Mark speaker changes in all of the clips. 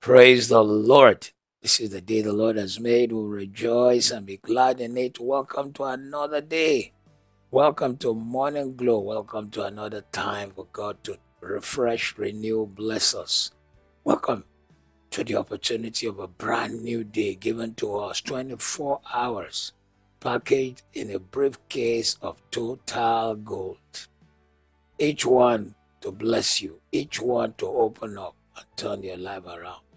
Speaker 1: Praise the Lord. This is the day the Lord has made. We'll rejoice and be glad in it. Welcome to another day. Welcome to Morning Glow. Welcome to another time for God to refresh, renew, bless us. Welcome to the opportunity of a brand new day given to us 24 hours packaged in a briefcase of total gold. Each one to bless you, each one to open up and turn your life around.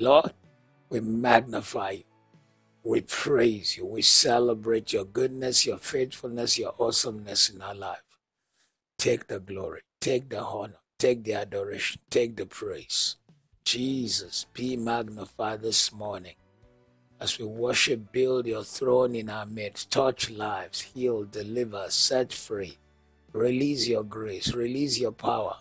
Speaker 1: Lord, we magnify you. We praise you. We celebrate your goodness, your faithfulness, your awesomeness in our life. Take the glory, take the honor, take the adoration, take the praise. Jesus, be magnified this morning as we worship, build your throne in our midst, touch lives, heal, deliver, set free. Release your grace, release your power.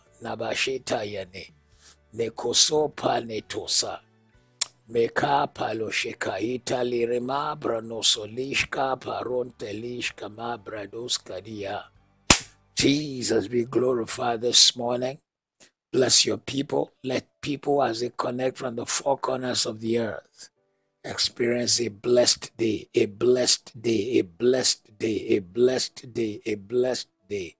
Speaker 1: Meka palosheka itali rema branosolishka parontelishka ma bradoskadia. Jesus be glorified this morning. Bless your people. Let people as they connect from the four corners of the earth experience a blessed day, a blessed day, a blessed day, a blessed day, a blessed day.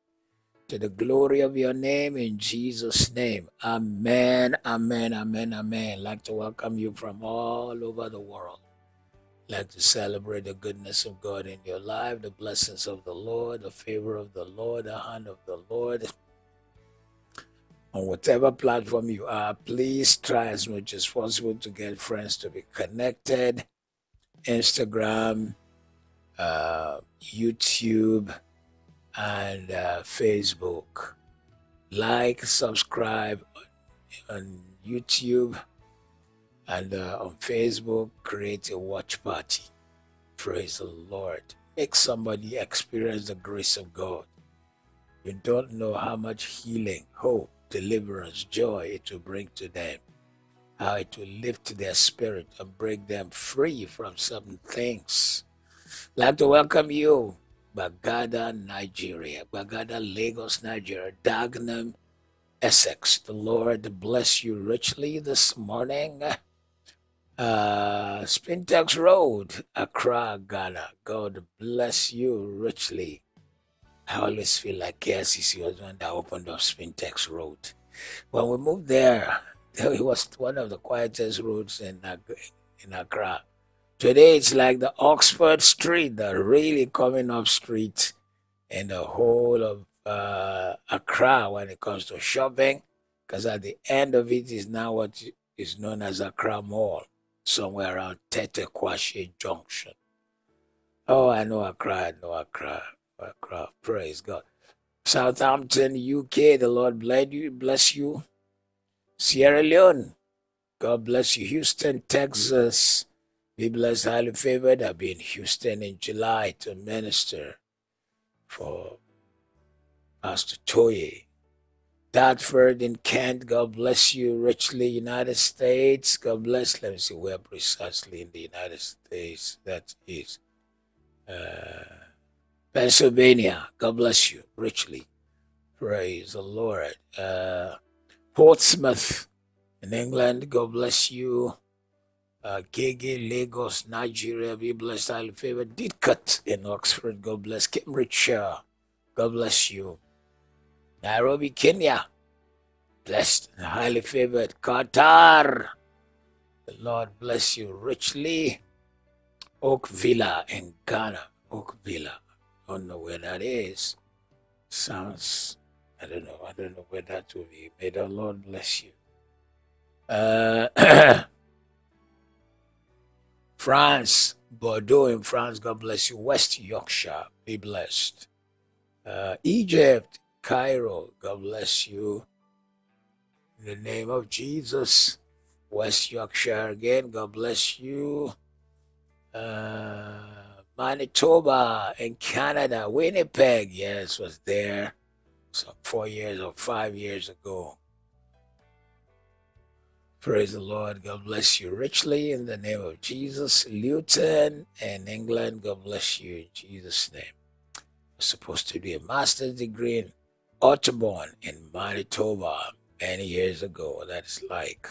Speaker 1: To the glory of your name in Jesus' name. Amen, amen, amen, amen. Like to welcome you from all over the world. Like to celebrate the goodness of God in your life, the blessings of the Lord, the favor of the Lord, the hand of the Lord. On whatever platform you are, please try as much as possible to get friends to be connected. Instagram, uh, YouTube, and uh, Facebook. Like, subscribe on YouTube and uh, on Facebook. Create a watch party. Praise the Lord. Make somebody experience the grace of God. You don't know how much healing, hope, deliverance, joy it will bring to them. How it will lift their spirit and break them free from certain things. I'd like to welcome you Bagada, Nigeria. Bagada, Lagos, Nigeria. Dagenham, Essex. The Lord bless you richly this morning. Uh, Spintex Road, Accra, Ghana. God bless you richly. I always feel like KICC was one that opened up Spintex Road. When we moved there, it was one of the quietest roads in, in Accra. Today it's like the Oxford Street, the really coming up street in the whole of uh, Accra when it comes to shopping, because at the end of it is now what is known as Accra Mall, somewhere around Tetteh Quarshie Junction. Oh, I know Accra, I know Accra, Accra. Praise God. Southampton, UK, the Lord bless you, bless you. Sierra Leone, God bless you. Houston, Texas. Be blessed, highly favored. I'll be in Houston in July to minister for Pastor Toye. Dartford in Kent, God bless you richly. United States, God bless. Let me see where precisely in the United States that is. Uh, Pennsylvania, God bless you richly. Praise the Lord. Uh, Portsmouth in England, God bless you uh, Gege, Lagos, Nigeria, be blessed, highly favored. Didcot in Oxford, God bless. Cambridgeshire, God bless you. Nairobi, Kenya, blessed and highly favored. Qatar, the Lord bless you richly. Oak Villa in Ghana, Oak Villa, don't know where that is. Sounds, I don't know, I don't know where that will be. May the Lord bless you. Uh, France, Bordeaux in France, God bless you. West Yorkshire, be blessed. Uh, Egypt, Cairo, God bless you. In the name of Jesus. West Yorkshire again, God bless you. Uh, Manitoba in Canada, Winnipeg, yes, was there some four years or five years ago. Praise the Lord. God bless you richly in the name of Jesus. Luton and England, God bless you in Jesus' name. I'm supposed to do a master's degree in Otterburne in Manitoba many years ago. That is like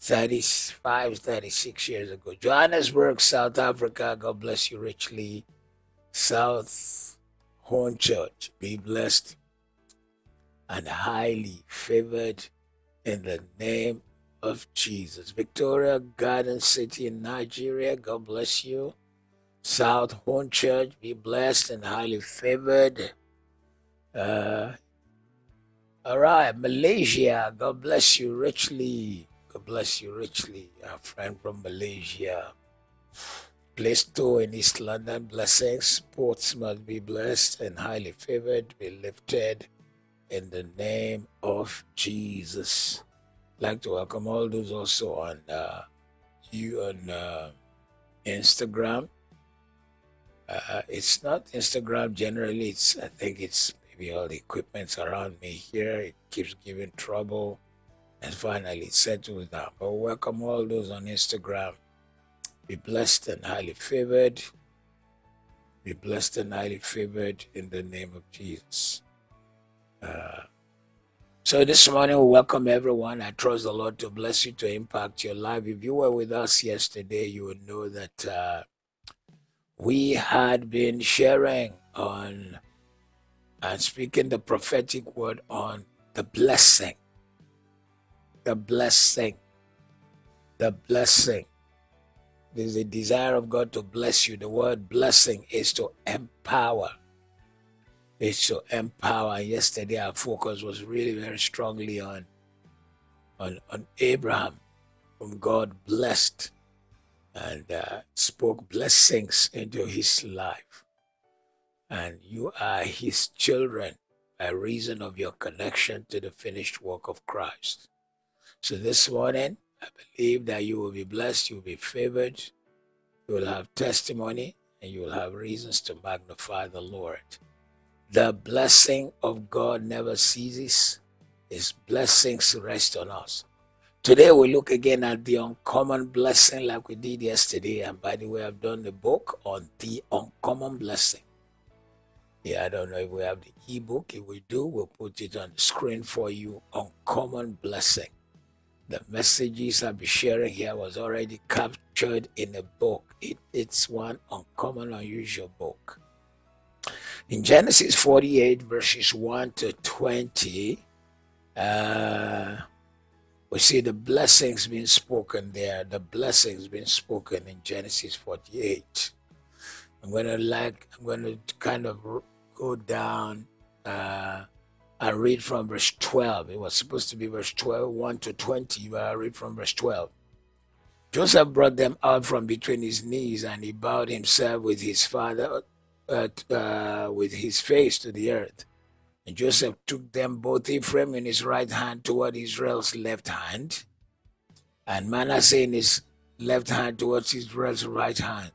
Speaker 1: 35, 36 years ago. Johannesburg, South Africa. God bless you richly. South Hornchurch. Be blessed and highly favored in the name of Jesus. Victoria Garden City in Nigeria. God bless you. South Hornchurch. Be blessed and highly favored. Uh, all right, Malaysia. God bless you richly. God bless you richly. Our friend from Malaysia. Plaistow in East London. Blessings. Portsmouth be blessed and highly favored. Be lifted in the name of Jesus. Like to welcome all those also on uh, you on uh, Instagram. Uh, it's not Instagram generally. It's I think it's maybe all the equipment's around me here. It keeps giving trouble, and finally it settles down. But welcome all those on Instagram. Be blessed and highly favored. Be blessed and highly favored in the name of Jesus. Uh, so this morning, we welcome everyone. I trust the Lord to bless you, to impact your life. If you were with us yesterday, you would know that uh, we had been sharing on and speaking the prophetic word on the blessing. The blessing. The blessing. There's a desire of God to bless you. The word blessing is to empower is to empower. Yesterday, our focus was really very strongly on, on, on Abraham, whom God blessed and uh, spoke blessings into his life. And you are his children by reason of your connection to the finished work of Christ. So this morning, I believe that you will be blessed, you will be favored, you will have testimony, and you will have reasons to magnify the Lord. The blessing of God never ceases. His blessings rest on us. Today we look again at the uncommon blessing like we did yesterday. And by the way, I've done a book on the uncommon blessing. Yeah, I don't know if we have the ebook. If we do, we'll put it on the screen for you. Uncommon blessing. The messages I'll be sharing here was already captured in a book. It, it's one uncommon, unusual book. In Genesis 48, verses 1 to 20, uh, we see the blessings being spoken there. The blessings being spoken in Genesis 48. I'm going to like, I'm going to kind of go down uh, and read from verse 12. It was supposed to be verse 12, 1 to 20, but I read from verse 12. Joseph brought them out from between his knees, and he bowed himself with his father uh, with his face to the earth. And Joseph took them both Ephraim in his right hand toward Israel's left hand, and Manasseh in his left hand towards Israel's right hand,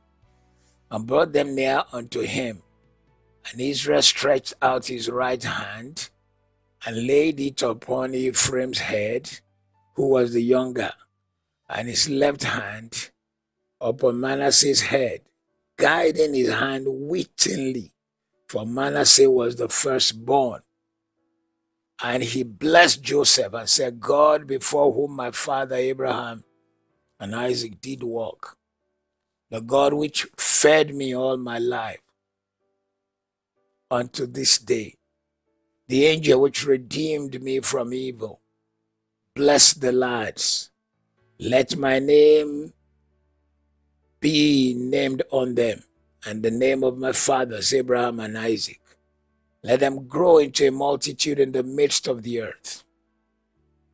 Speaker 1: and brought them near unto him. And Israel stretched out his right hand and laid it upon Ephraim's head, who was the younger, and his left hand upon Manasseh's head, guiding his hand wittingly, for Manasseh was the firstborn. And he blessed Joseph and said, God before whom my father Abraham and Isaac did walk, the God which fed me all my life unto this day, the angel which redeemed me from evil, bless the lads. Let my name be named on them, and the name of my fathers, Abraham and Isaac. Let them grow into a multitude in the midst of the earth.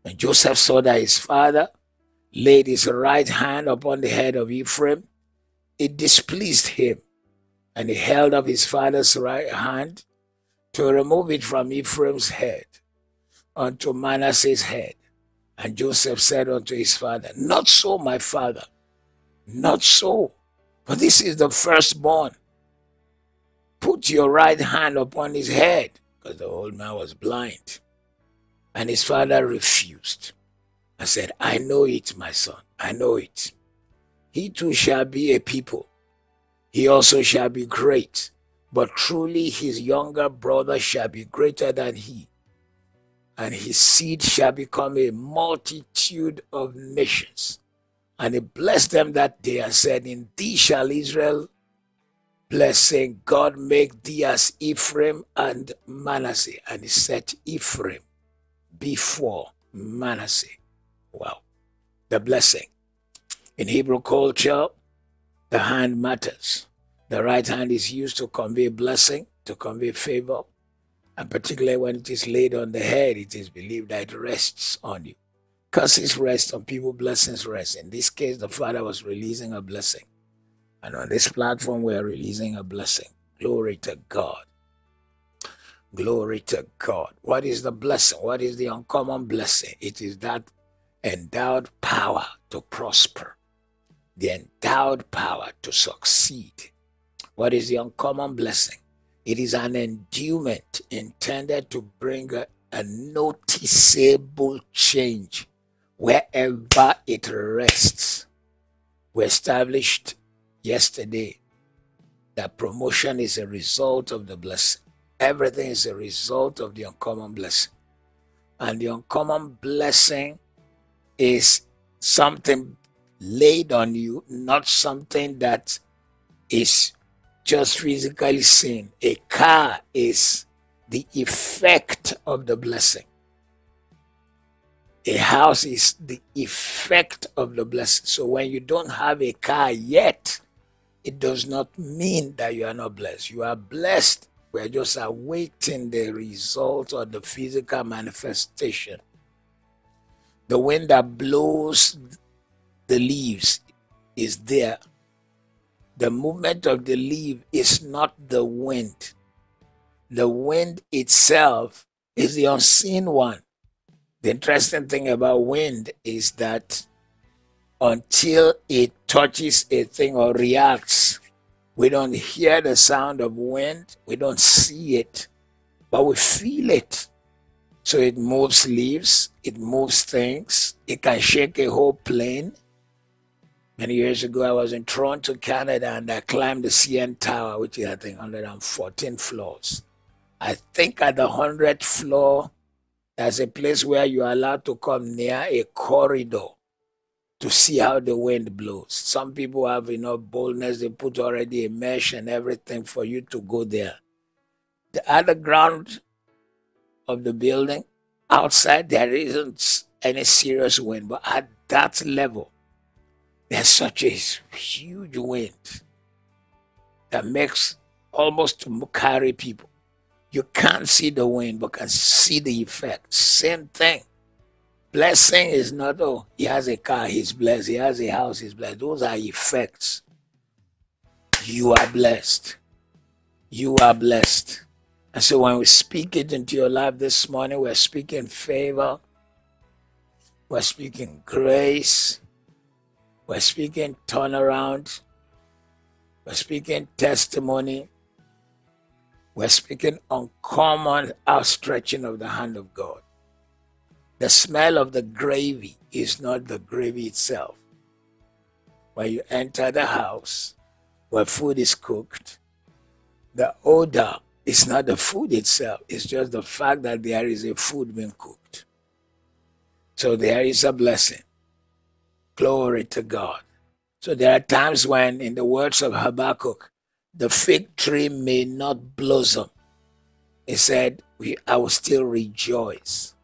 Speaker 1: And Joseph saw that his father laid his right hand upon the head of Ephraim. It displeased him, and he held up his father's right hand to remove it from Ephraim's head unto Manasseh's head. And Joseph said unto his father, Not so, my father. Not so. For this is the firstborn. Put your right hand upon his head, because the old man was blind. And his father refused. I said, I know it, my son. I know it. He too shall be a people. He also shall be great. But truly his younger brother shall be greater than he. and his seed shall become a multitude of nations. And he blessed them that day and said, In thee shall Israel bless, saying, God make thee as Ephraim and Manasseh. And he set Ephraim before Manasseh. Wow. The blessing. In Hebrew culture, the hand matters. The right hand is used to convey blessing, to convey favor, and particularly when it is laid on the head, it is believed that it rests on you. Curses rest on people, blessings rest. In this case, the Father was releasing a blessing. And on this platform, we are releasing a blessing. Glory to God. Glory to God. What is the blessing? What is the uncommon blessing? It is that endowed power to prosper, the endowed power to succeed. What is the uncommon blessing? It is an endowment intended to bring a, a noticeable change wherever it rests. We established yesterday that promotion is a result of the blessing. Everything is a result of the uncommon blessing. And the uncommon blessing is something laid on you, not something that is just physically seen. A car is the effect of the blessing. A house is the effect of the blessing. So when you don't have a car yet, it does not mean that you are not blessed. You are blessed. We're just awaiting the result of the physical manifestation. The wind that blows the leaves is there the movement of the leaf is not the wind. The wind itself is the unseen one. The interesting thing about wind is that until it touches a thing or reacts, we don't hear the sound of wind, we don't see it, but we feel it. So it moves leaves, it moves things, it can shake a whole plane, Many years ago, I was in Toronto, Canada, and I climbed the CN Tower, which is, I think, 114 floors. I think at the 100th floor, there's a place where you're allowed to come near a corridor to see how the wind blows. Some people have enough boldness, they put already a mesh and everything for you to go there. The other ground of the building, outside, there isn't any serious wind, but at that level, there's such a huge wind that makes almost to carry people. You can't see the wind, but can see the effect. Same thing. Blessing is not, oh, he has a car, he's blessed. He has a house, he's blessed. Those are effects. You are blessed. You are blessed. And so when we speak it into your life this morning, we're speaking favor, we're speaking grace, we're speaking turnaround. We're speaking testimony. We're speaking uncommon outstretching of the hand of God. The smell of the gravy is not the gravy itself. When you enter the house where food is cooked, the odor is not the food itself, it's just the fact that there is a food being cooked. So there is a blessing. Glory to God. So there are times when, in the words of Habakkuk, the fig tree may not blossom. He said, we, I will still rejoice.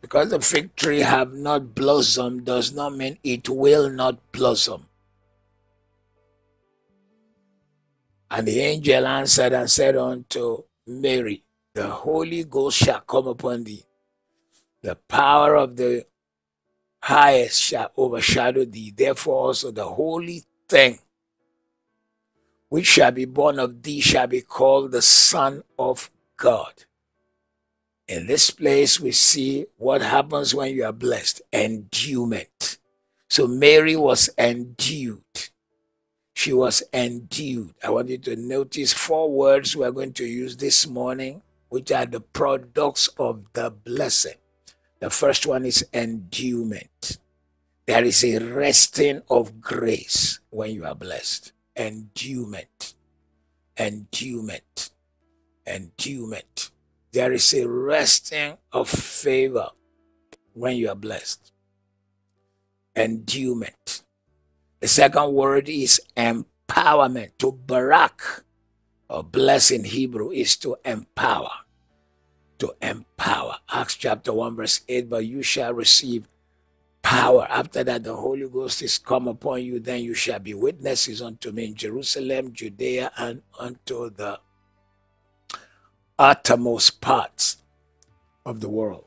Speaker 1: Because the fig tree have not blossomed does not mean it will not blossom. And the angel answered and said unto Mary, The Holy Ghost shall come upon thee. The power of the highest shall overshadow thee. Therefore, also the holy thing which shall be born of thee shall be called the Son of God. In this place, we see what happens when you are blessed endowment. So, Mary was endued. She was endued. I want you to notice four words we're going to use this morning, which are the products of the blessing. The first one is endowment. There is a resting of grace when you are blessed. Endowment. Endowment. Endowment. There is a resting of favor when you are blessed. Endowment. The second word is empowerment. To barak, or bless in Hebrew, is to empower. To empower. Acts chapter 1, verse 8, but you shall receive power. After that, the Holy Ghost is come upon you, then you shall be witnesses unto me in Jerusalem, Judea, and unto the uttermost parts of the world.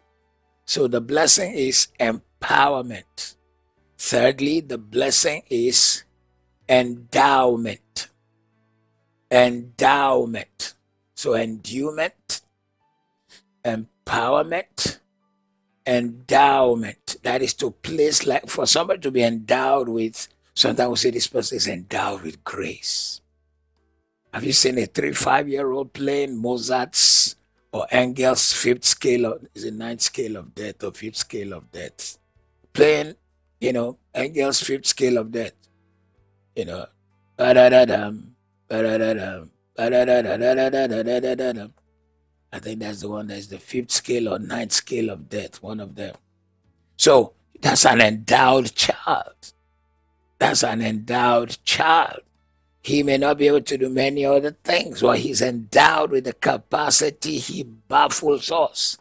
Speaker 1: So the blessing is empowerment. Thirdly, the blessing is endowment. Endowment. So endowment, empowerment, endowment. That is to place like for somebody to be endowed with. Sometimes we say this person is endowed with grace. Have you seen a three, five year old playing Mozart's or Engel's fifth scale of is a ninth scale of death or fifth scale of death? Playing, you know, Engel's fifth scale of death. You know, ba-da-da-dum, ba-da-da-dum, ba-da-da-da-da-da-da-da-da-da. I think that's the one that's the fifth scale or ninth scale of death, one of them. So that's an endowed child. That's an endowed child. He may not be able to do many other things, but he's endowed with the capacity, he baffles us.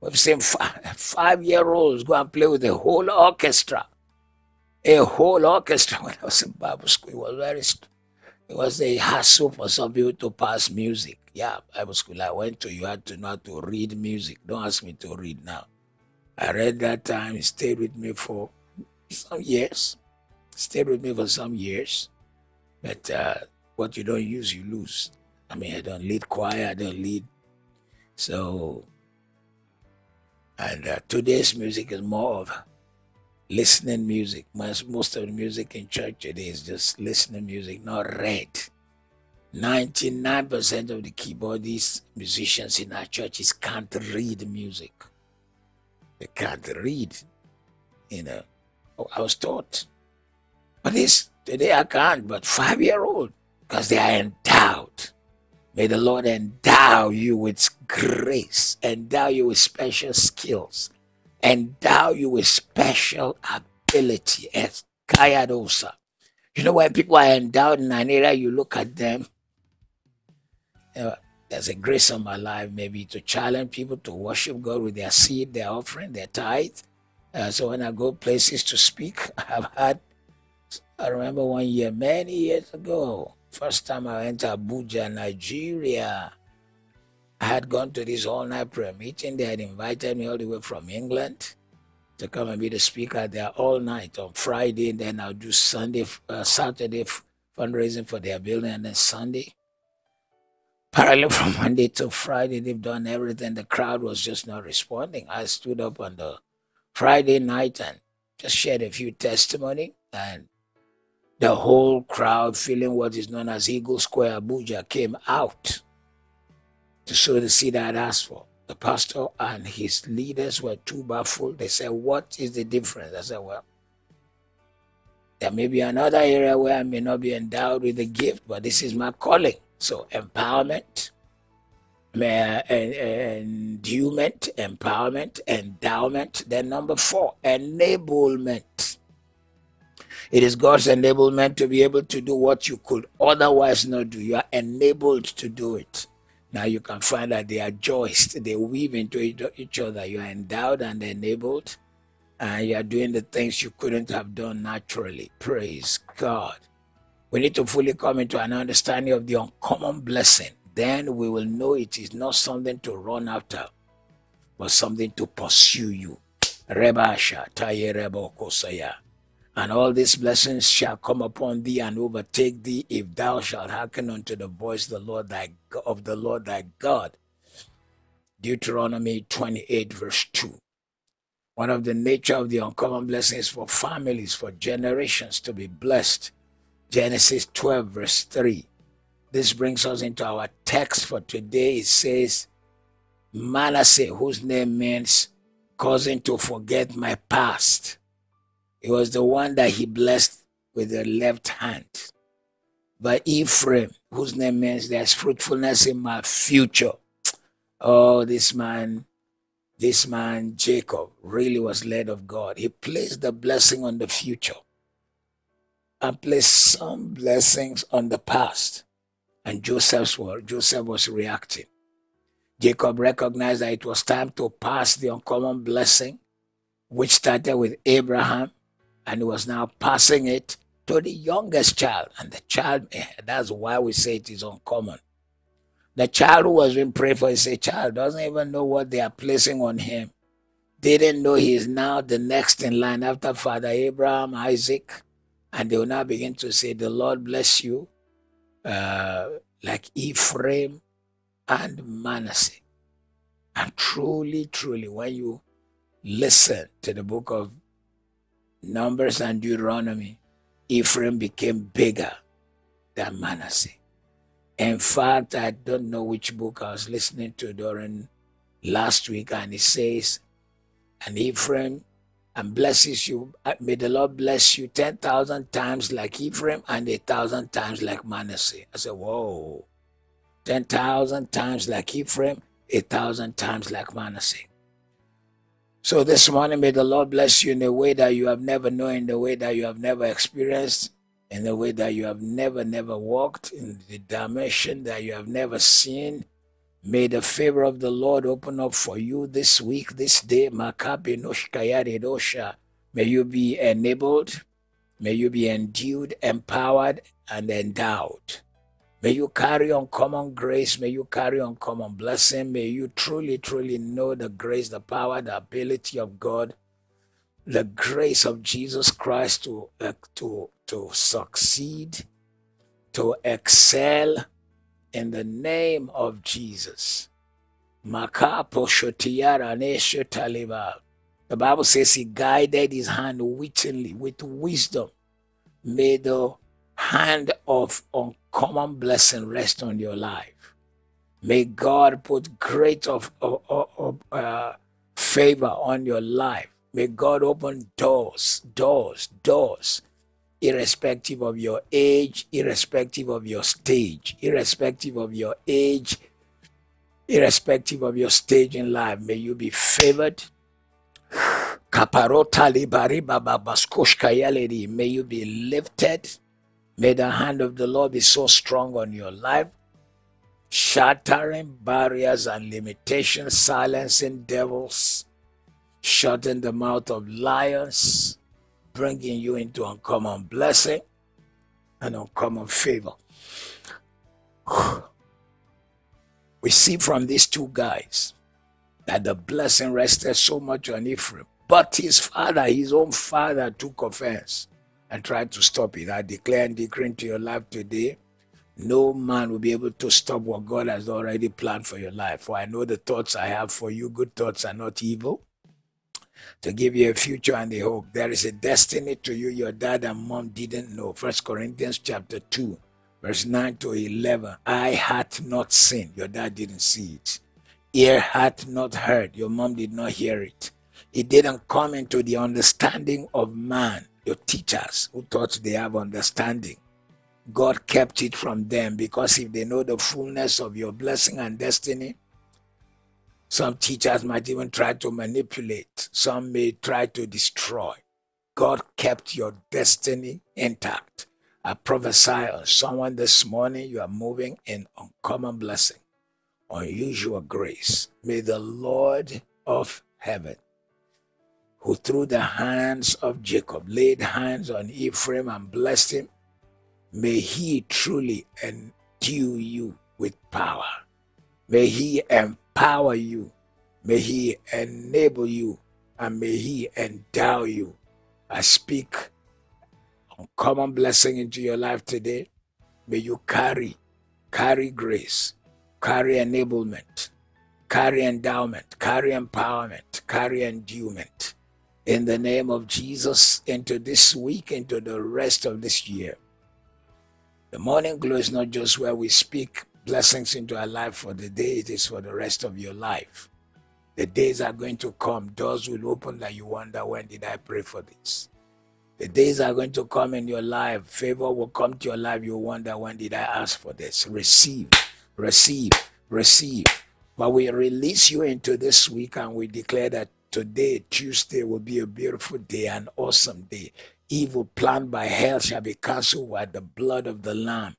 Speaker 1: We've seen five year olds go and play with a whole orchestra. A whole orchestra when I was in Bible school. It was very, it was a hassle for some people to pass music. Yeah, Bible school I went to, you had to know how to read music. Don't ask me to read now. I read that time, it stayed with me for some years. Stayed with me for some years. But uh, what you don't use, you lose. I mean, I don't lead choir, I don't lead. So, and uh, today's music is more of listening music. Most, most of the music in church today is just listening music, not read. 99% of the keyboardists, musicians in our churches can't read music. They can't read. You know, oh, I was taught. But this today I can't, but five year old, because they are endowed. May the Lord endow you with grace, endow you with special skills, endow you with special ability. As Kayadosa. You know, when people are endowed in an area, you look at them, there's a grace on my life, maybe to challenge people to worship God with their seed, their offering, their tithe. Uh, so when I go places to speak, I've had, I remember one year, many years ago, first time I went to Abuja, Nigeria. I had gone to this all night prayer meeting. They had invited me all the way from England to come and be the speaker there all night on Friday. Then I'll do Sunday, uh, Saturday fundraising for their building, and then Sunday Apparently, from Monday to Friday, they've done everything. The crowd was just not responding. I stood up on the Friday night and just shared a few testimony, and the whole crowd, feeling what is known as Eagle Square Abuja, came out to sow the seed I had asked for. The pastor and his leaders were too baffled. They said, What is the difference? I said, Well, there may be another area where I may not be endowed with the gift, but this is my calling. So empowerment, endowment, empowerment, endowment. Then number four, enablement. It is God's enablement to be able to do what you could otherwise not do. You are enabled to do it. Now you can find that they are joist, they weave into each other. You are endowed and enabled, and you are doing the things you couldn't have done naturally. Praise God. We need to fully come into an understanding of the uncommon blessing. Then we will know it is not something to run after, but something to pursue you. Rebasha, Kosaya. And all these blessings shall come upon thee and overtake thee if thou shalt hearken unto the voice of the Lord thy of the Lord thy God. Deuteronomy 28, verse 2. One of the nature of the uncommon blessings for families, for generations to be blessed Genesis 12, verse 3. This brings us into our text for today. It says, Manasseh, whose name means causing to forget my past. It was the one that he blessed with the left hand. But Ephraim, whose name means there's fruitfulness in my future. Oh, this man, this man, Jacob, really was led of God. He placed the blessing on the future and placed some blessings on the past. And Joseph's word, Joseph was reacting. Jacob recognized that it was time to pass the uncommon blessing, which started with Abraham, and he was now passing it to the youngest child. And the child, eh, that's why we say it is uncommon. The child who was being prayed for is a child, doesn't even know what they are placing on him. Didn't know he is now the next in line after Father Abraham, Isaac, and they will now begin to say, The Lord bless you, uh, like Ephraim and Manasseh. And truly, truly, when you listen to the book of Numbers and Deuteronomy, Ephraim became bigger than Manasseh. In fact, I don't know which book I was listening to during last week, and it says, and Ephraim and blesses you. Uh, may the Lord bless you 10,000 times like Ephraim and a thousand times like Manasseh. I said, Whoa, 10,000 times like Ephraim, a thousand times like Manasseh. So this morning, may the Lord bless you in a way that you have never known, in the way that you have never experienced, in the way that you have never, never walked, in the dimension that you have never seen. May the favor of the Lord open up for you this week, this day. May you be enabled. May you be endued, empowered, and endowed. May you carry on common grace. May you carry on common blessing. May you truly, truly know the grace, the power, the ability of God, the grace of Jesus Christ to, uh, to, to succeed, to excel in the name of Jesus. The Bible says he guided his hand wittingly with wisdom. May the hand of uncommon blessing rest on your life. May God put great of, of, of uh, favor on your life. May God open doors, doors, doors, irrespective of your age, irrespective of your stage, irrespective of your age, irrespective of your stage in life. May you be favored. May you be lifted. May the hand of the Lord be so strong on your life, shattering barriers and limitations, silencing devils, shutting the mouth of lions, bringing you into uncommon blessing and uncommon favor. We see from these two guys that the blessing rested so much on Ephraim, but his father, his own father, took offense and tried to stop it. I declare and decree into your life today no man will be able to stop what God has already planned for your life. For I know the thoughts I have for you, good thoughts are not evil, to give you a future and a hope. There is a destiny to you your dad and mom didn't know. First Corinthians chapter 2, verse 9 to 11. I had not seen, your dad didn't see it. Ear had not heard, your mom did not hear it. It didn't come into the understanding of man your teachers who thought they have understanding. God kept it from them because if they know the fullness of your blessing and destiny, some teachers might even try to manipulate, some may try to destroy. God kept your destiny intact. I prophesy on someone this morning you are moving in uncommon blessing, unusual grace. May the Lord of heaven who through the hands of Jacob laid hands on Ephraim and blessed him, may he truly endue you with power. May he empower you. May he enable you and may he endow you. I speak uncommon blessing into your life today. May you carry, carry grace, carry enablement, carry endowment, carry empowerment, carry endowment in the name of Jesus into this week, into the rest of this year. The morning glow is not just where we speak blessings into our life for the day, it is for the rest of your life. The days are going to come, doors will open that you wonder, when did I pray for this? The days are going to come in your life, favor will come to your life, you wonder, when did I ask for this? Receive, receive, receive. But we release you into this week and we declare that today, Tuesday, will be a beautiful day, an awesome day. Evil planned by hell shall be cancelled by the blood of the Lamb.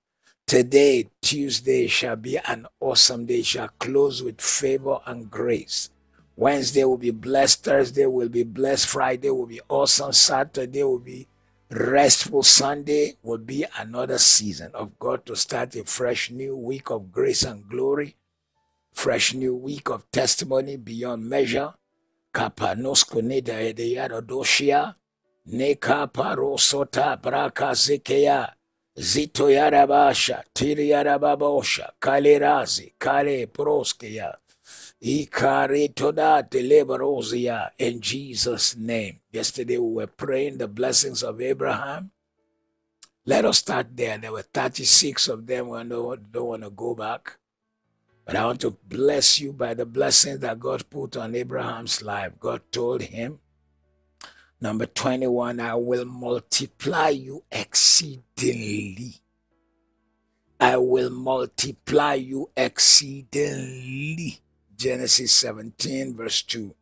Speaker 1: Today, Tuesday, shall be an awesome day, shall close with favor and grace. Wednesday will be blessed, Thursday will be blessed, Friday will be awesome, Saturday will be restful, Sunday will be another season of God to start a fresh new week of grace and glory, fresh new week of testimony beyond measure. Kapanoskunida edeyadodoshia, neka parosota braka zekeya. Zito yarabasha, tiri yarababosha, kalerazi, kale proskeya, ikare toda deliberozia, in Jesus' name. Yesterday we were praying the blessings of Abraham. Let us start there. There were 36 of them. I don't, don't want to go back. But I want to bless you by the blessings that God put on Abraham's life. God told him, Number 21, I will multiply you exceedingly. I will multiply you exceedingly. Genesis 17, verse 2.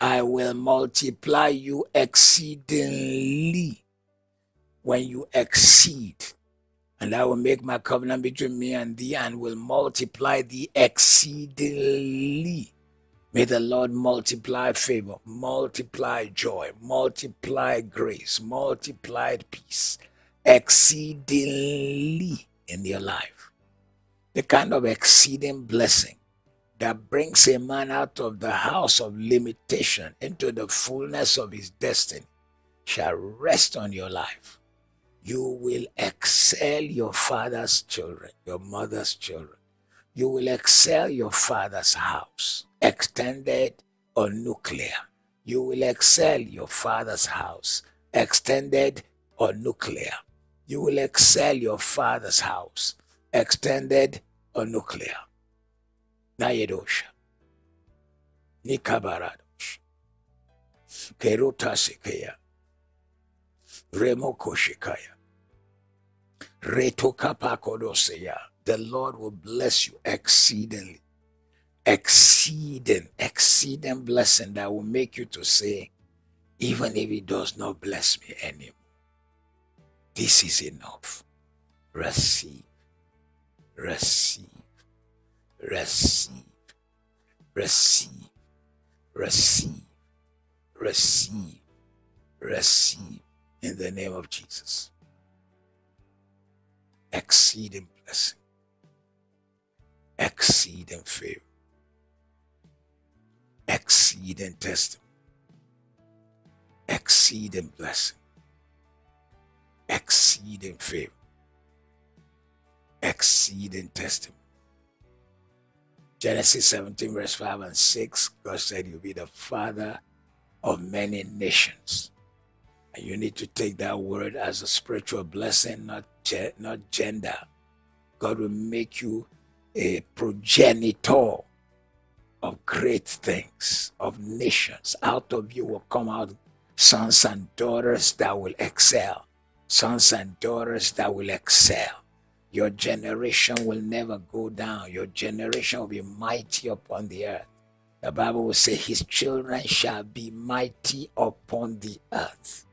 Speaker 1: I will multiply you exceedingly. When you exceed, and I will make my covenant between me and thee, and will multiply thee exceedingly. May the Lord multiply favor, multiply joy, multiply grace, multiplied peace exceedingly in your life. The kind of exceeding blessing that brings a man out of the house of limitation into the fullness of his destiny shall rest on your life. You will excel your father's children, your mother's children. You will excel your father's house extended or nuclear. You will excel your father's house, extended or nuclear. You will excel your father's house, extended or nuclear. Nayedosha. Nikabaradosh. Keruta Sekeya. Remoko Shikaya. Retokapakodoseya. The Lord will bless you exceedingly exceeding, exceeding blessing that will make you to say, even if he does not bless me anymore, this is enough. Receive, receive, receive, receive, receive, receive, receive in the name of Jesus. Exceeding blessing, exceeding favor exceeding testimony, exceeding blessing, exceeding favor, exceeding testimony. Genesis 17, verse 5 and 6, God said, You'll be the father of many nations. And you need to take that word as a spiritual blessing, not, ge- not gender. God will make you a progenitor of great things, of nations. Out of you will come out sons and daughters that will excel, sons and daughters that will excel. Your generation will never go down. Your generation will be mighty upon the earth. The Bible will say, His children shall be mighty upon the earth.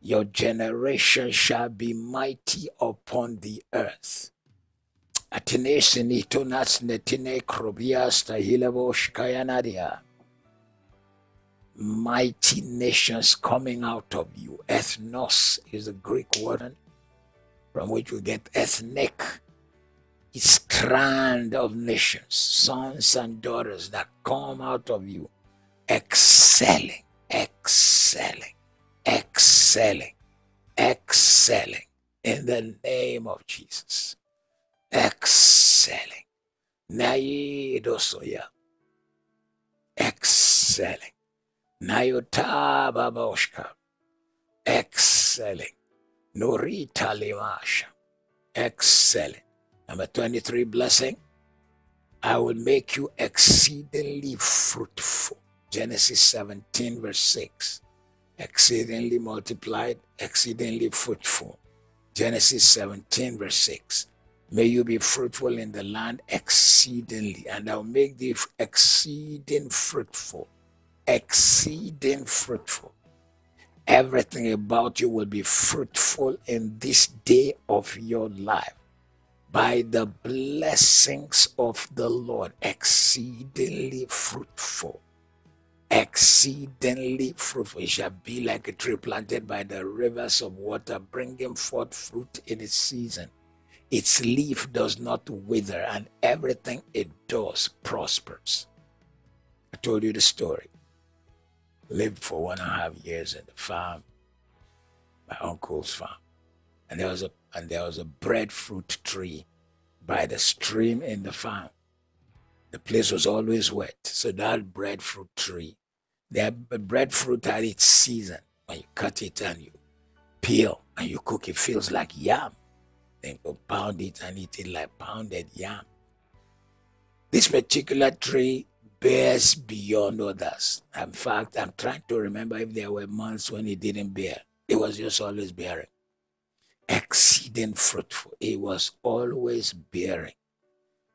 Speaker 1: Your generation shall be mighty upon the earth. Atinesi tunas netine krobias tahilavosh kayanadia. Mighty nations coming out of you. Ethnos is a Greek word from which we get ethnic. A strand of nations, sons and daughters that come out of you, excelling, excelling, excelling, excelling in the name of Jesus excelling. Naidosoya. Excelling. Nayotababoshka. Excelling. Norita limasha. Excelling. Number 23, blessing. I will make you exceedingly fruitful. Genesis 17, verse 6. Exceedingly multiplied, exceedingly fruitful. Genesis 17, verse 6 May you be fruitful in the land exceedingly, and I'll make thee exceeding fruitful. Exceeding fruitful. Everything about you will be fruitful in this day of your life by the blessings of the Lord, exceedingly fruitful. Exceedingly fruitful. It shall be like a tree planted by the rivers of water, bringing forth fruit in its season its leaf does not wither, and everything it does prospers. I told you the story. Lived for one and a half years in the farm, my uncle's farm, and there was a and there was a breadfruit tree by the stream in the farm. The place was always wet, so that breadfruit tree, the breadfruit had its season. When you cut it and you peel and you cook, it feels like yam then go pound it and eat it like pounded yam. This particular tree bears beyond others. In fact, I'm trying to remember if there were months when it didn't bear. It was just always bearing. Exceeding fruitful. It was always bearing.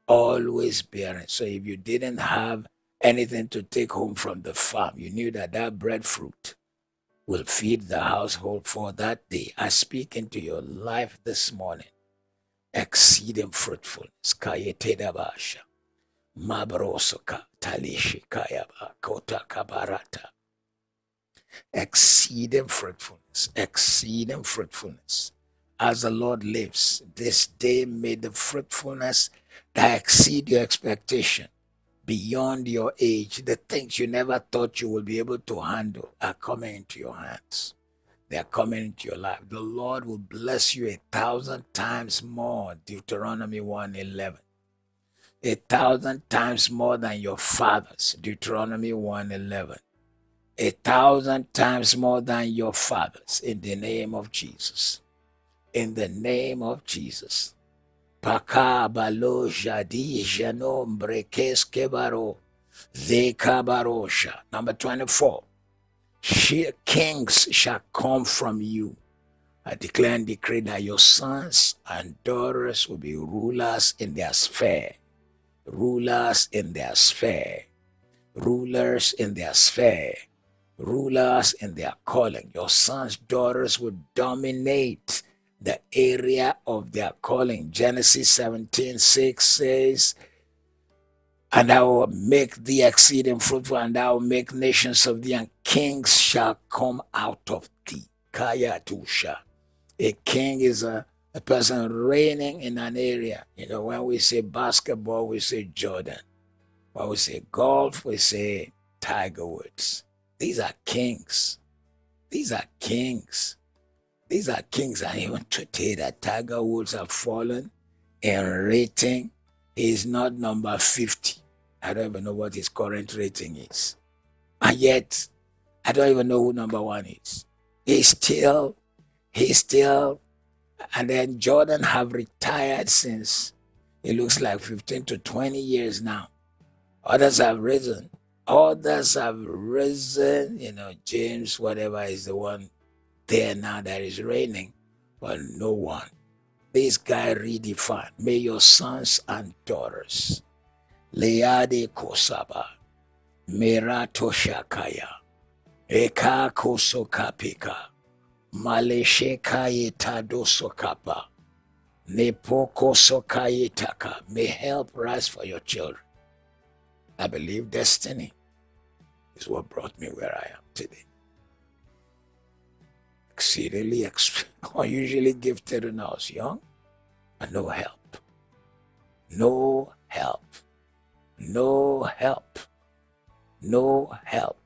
Speaker 1: Always bearing. So if you didn't have anything to take home from the farm, you knew that that breadfruit will feed the household for that day. I speak into your life this morning exceeding fruitfulness. Kayetedabasha. Mabrosoka talishikayaba kota kabarata. Exceeding fruitfulness, exceeding fruitfulness. As the Lord lives, this day may the fruitfulness that exceed your expectation, beyond your age, the things you never thought you would be able to handle are coming into your hands. They are coming into your life. The Lord will bless you a thousand times more. Deuteronomy 1:11. A thousand times more than your fathers. Deuteronomy 1:11. A thousand times more than your fathers in the name of Jesus. In the name of Jesus. Pakabalo jadi janom brekes kebaro. Zekabarosha. Number 24 kings shall come from you. I declare and decree that your sons and daughters will be rulers in their sphere, rulers in their sphere, rulers in their sphere, rulers in their calling. Your sons, daughters will dominate the area of their calling. Genesis 17 6 says, and I will make thee exceeding fruitful, and I will make nations of thee, and kings shall come out of thee. Kaya Tusha. A king is a, a person reigning in an area. You know, when we say basketball, we say Jordan. When we say golf, we say Tiger Woods. These are kings. These are kings. These are kings. And even today, that Tiger Woods have fallen in rating. He is not number 50 I don't even know what his current rating is. And yet, I don't even know who number one is. He's still, he's still, and then Jordan have retired since it looks like 15 to 20 years now. Others have risen. Others have risen. You know, James, whatever, is the one there now that is reigning, but no one. This guy redefined. May your sons and daughters Leade Kosaba, Merato Shakaya, Eka Kosokapika, Maleshekaye Tadosokapa, Nepoko Sokayetaka. May help rise for your children. I believe destiny is what brought me where I am today. Exceedingly, unusually gifted when I was young, but no help. No help no help. No help.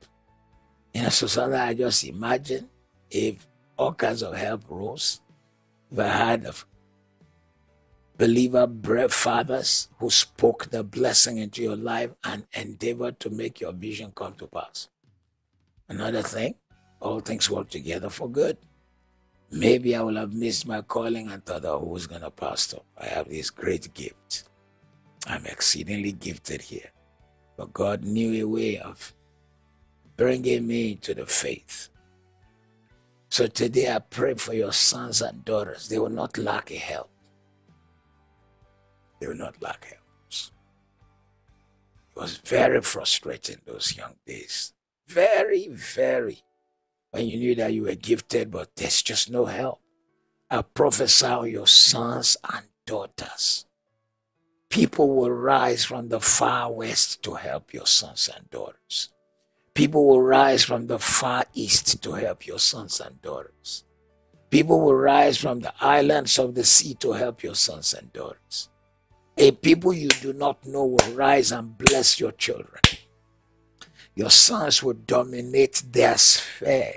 Speaker 1: In a society, I just imagine if all kinds of help rose, if I had of believer fathers who spoke the blessing into your life and endeavored to make your vision come to pass. Another thing, all things work together for good. Maybe I will have missed my calling and thought, oh, who's going to pastor? I have this great gift. I'm exceedingly gifted here. But God knew a way of bringing me to the faith. So today I pray for your sons and daughters. They will not lack help. They will not lack help. It was very frustrating those young days. Very, very. When you knew that you were gifted, but there's just no help. I prophesy on your sons and daughters. People will rise from the far west to help your sons and daughters. People will rise from the far east to help your sons and daughters. People will rise from the islands of the sea to help your sons and daughters. A people you do not know will rise and bless your children. Your sons will dominate their sphere.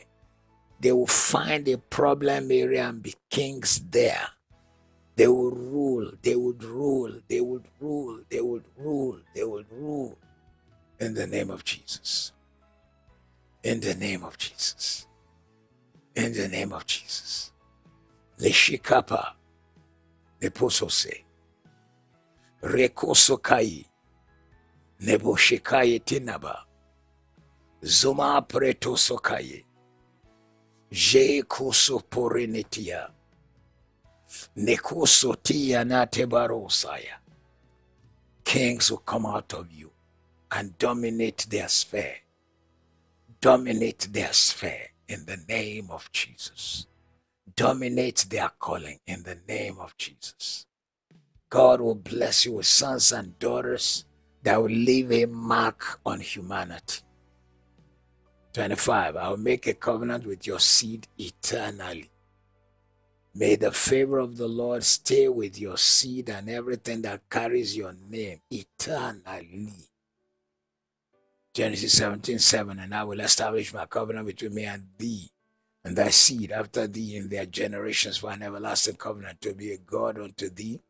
Speaker 1: They will find a problem area and be kings there. They will rule, they would rule, they would rule, they would rule, they would rule in the name of Jesus. In the name of Jesus. In the name of Jesus. Leshikapa, Neposose, Rekosokai, Neboshikaye Tinaba, Zoma Pretosokaye, Je Kosoporinitia, Nekosotia Natebarosaya. Kings will come out of you and dominate their sphere. Dominate their sphere in the name of Jesus. Dominate their calling in the name of Jesus. God will bless you with sons and daughters that will leave a mark on humanity. 25. I will make a covenant with your seed eternally. May the favor of the Lord stay with your seed and everything that carries your name eternally. Genesis 17 7. And I will establish my covenant between me and thee and thy seed after thee in their generations for an everlasting covenant to be a God unto thee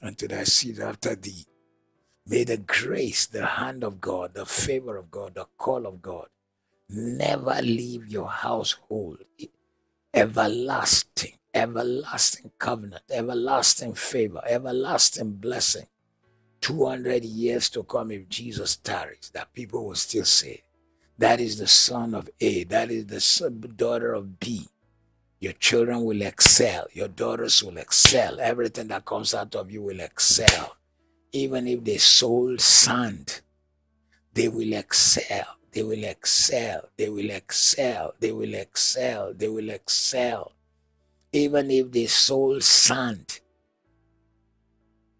Speaker 1: and to thy seed after thee. May the grace, the hand of God, the favor of God, the call of God never leave your household. Everlasting, everlasting covenant, everlasting favor, everlasting blessing. 200 years to come if Jesus tarries, that people will still say, that is the son of A, that is the daughter of B. Your children will excel, your daughters will excel, everything that comes out of you will excel. Even if they sold sand, they will excel they will excel, they will excel, they will excel, they will excel. Even if they sold sand,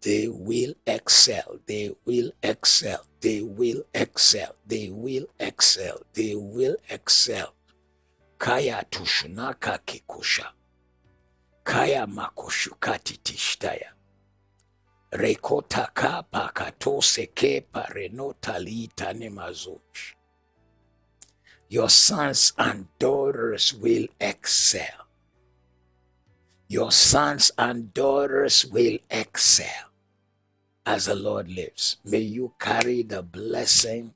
Speaker 1: they will excel, they will excel, they will excel, they will excel, they will excel. Kaya tushunaka kikusha. Kaya makushukati tishtaya. Rekota kapa katose kepa renota lita ne mazochi your sons and daughters will excel. Your sons and daughters will excel as the Lord lives. May you carry the blessing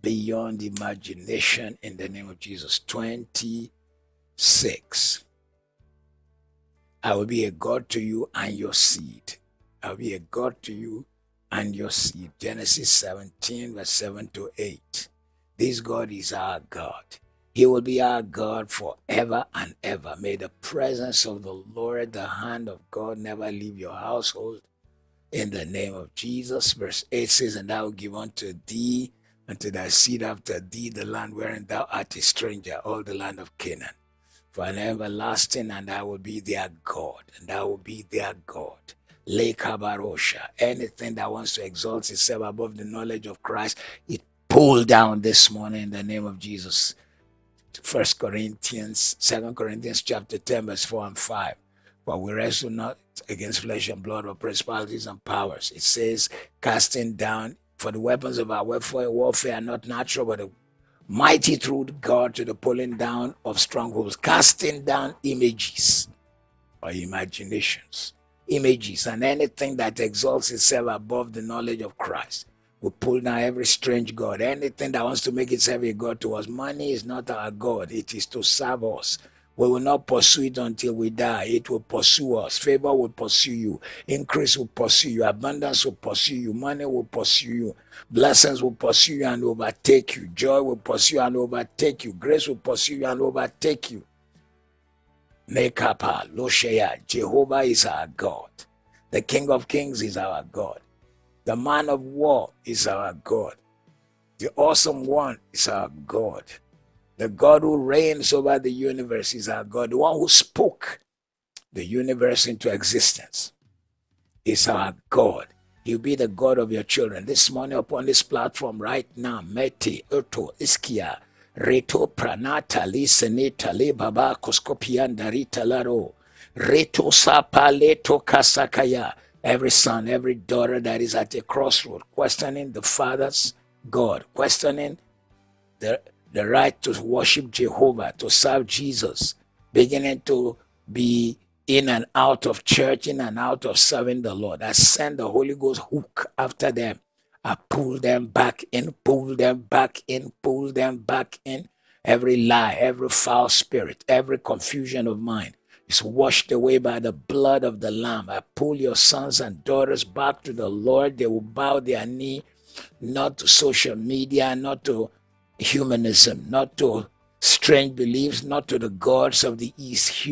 Speaker 1: beyond imagination in the name of Jesus. 26. I will be a God to you and your seed. I will be a God to you and your seed. Genesis 17, verse 7 to 8. This God is our God. He will be our God forever and ever. May the presence of the Lord, the hand of God, never leave your household. In the name of Jesus. Verse 8 says, And I will give unto thee and to thy seed after thee the land wherein thou art a stranger, all the land of Canaan. For an everlasting, and I will be their God, and I will be their God. Lake Habarosha. Anything that wants to exalt itself above the knowledge of Christ, it pull down this morning in the name of Jesus. First Corinthians, Second Corinthians chapter 10, verse 4 and 5. But we wrestle not against flesh and blood, but principalities and powers. It says, casting down, for the weapons of our warfare, warfare are not natural, but the mighty through God to the pulling down of strongholds, casting down images or imaginations, images, and anything that exalts itself above the knowledge of Christ we pull down every strange God. Anything that wants to make itself a God to us. Money is not our God, it is to serve us. We will not pursue it until we die. It will pursue us. Favor will pursue you. Increase will pursue you. Abundance will pursue you. Money will pursue you. Blessings will pursue you and overtake you. Joy will pursue you and overtake you. Grace will pursue you and overtake you. Nekapa, Loshea, Jehovah is our God. The King of Kings is our God. The man of war is our God. The awesome one is our God. The God who reigns over the universe is our God. The one who spoke the universe into existence is our God. He'll be the God of your children. This morning upon this platform right now, Meti, Uto, Iskia, Reto, Pranata, Lisenita, Baba, Koskopian, Darita, Laro, Reto, Sapa, Leto, Kasakaya every son, every daughter that is at a crossroad, questioning the Father's God, questioning the, the right to worship Jehovah, to serve Jesus, beginning to be in and out of church, in and out of serving the Lord. I send the Holy Ghost hook after them. I pull them back in, pull them back in, pull them back in. Every lie, every foul spirit, every confusion of mind is washed away by the blood of the Lamb. I pull your sons and daughters back to the Lord. They will bow their knee not to social media, not to humanism, not to strange beliefs, not to the gods of the East,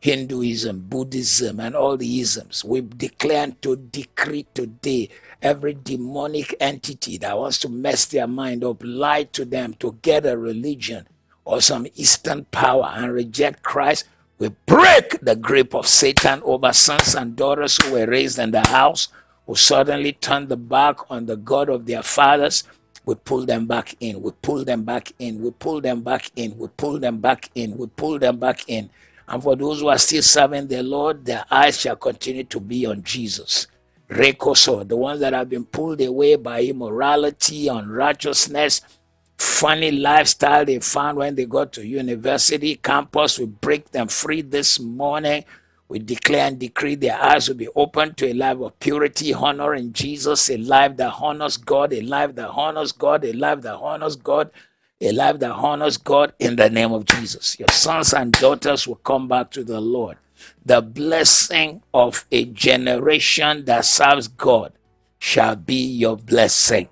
Speaker 1: Hinduism, Buddhism, and all the isms. We declare to decree today every demonic entity that wants to mess their mind up, lie to them to get a religion or some Eastern power and reject Christ we break the grip of Satan over sons and daughters who were raised in the house, who suddenly turned the back on the God of their fathers. We pull them back in. We pull them back in. We pull them back in. We pull them back in. We pull them back in. And for those who are still serving the Lord, their eyes shall continue to be on Jesus. Rekoso, the ones that have been pulled away by immorality, unrighteousness, funny lifestyle they found when they got to university campus. We break them free this morning. We declare and decree their eyes will be open to a life of purity, honor in Jesus, a life that honors God, a life that honors God, a life that honors God, a life that honors God in the name of Jesus. Your sons and daughters will come back to the Lord. The blessing of a generation that serves God shall be your blessing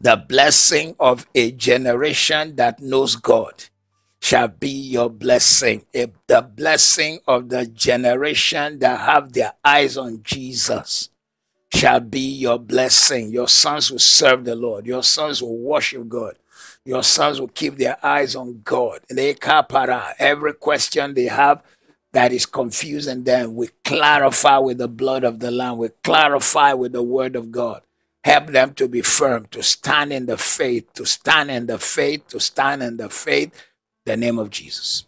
Speaker 1: the blessing of a generation that knows God shall be your blessing. If the blessing of the generation that have their eyes on Jesus shall be your blessing. Your sons will serve the Lord. Your sons will worship God. Your sons will keep their eyes on God. Every question they have that is confusing them, we clarify with the blood of the Lamb. We clarify with the word of God. Help them to be firm, to stand in the faith, to stand in the faith, to stand in the faith. The name of Jesus.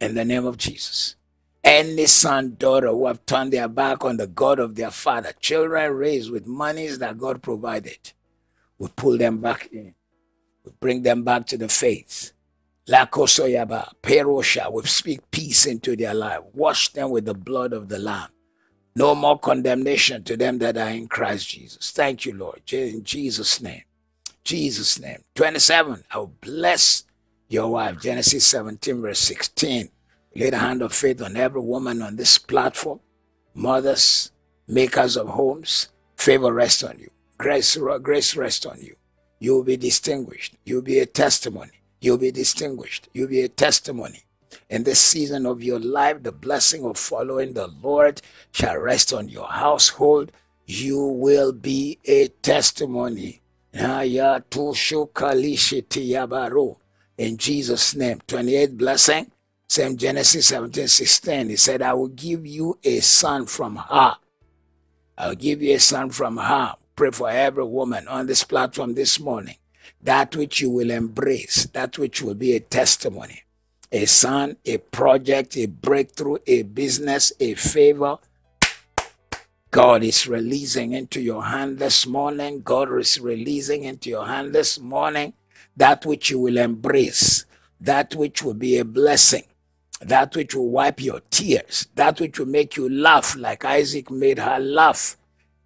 Speaker 1: In the name of Jesus. Any son, daughter who have turned their back on the God of their father, children raised with monies that God provided, we pull them back in. We bring them back to the faith. Lakosoyaba, Perosha, we speak peace into their life. Wash them with the blood of the Lamb. No more condemnation to them that are in Christ Jesus. Thank you, Lord. In Jesus' name. Jesus' name. 27. I will bless your wife. Genesis 17, verse 16. Lay the hand of faith on every woman on this platform. Mothers, makers of homes, favor rest on you. Grace, grace rest on you. You will be distinguished. You'll be a testimony. You'll be distinguished. You'll be a testimony. In this season of your life, the blessing of following the Lord shall rest on your household. You will be a testimony. In Jesus' name. 28th blessing. Same Genesis 17, 16. He said, I will give you a son from her. I'll give you a son from her. Pray for every woman on this platform this morning. That which you will embrace, that which will be a testimony a son, a project, a breakthrough, a business, a favor. God is releasing into your hand this morning. God is releasing into your hand this morning that which you will embrace, that which will be a blessing, that which will wipe your tears, that which will make you laugh like Isaac made her laugh.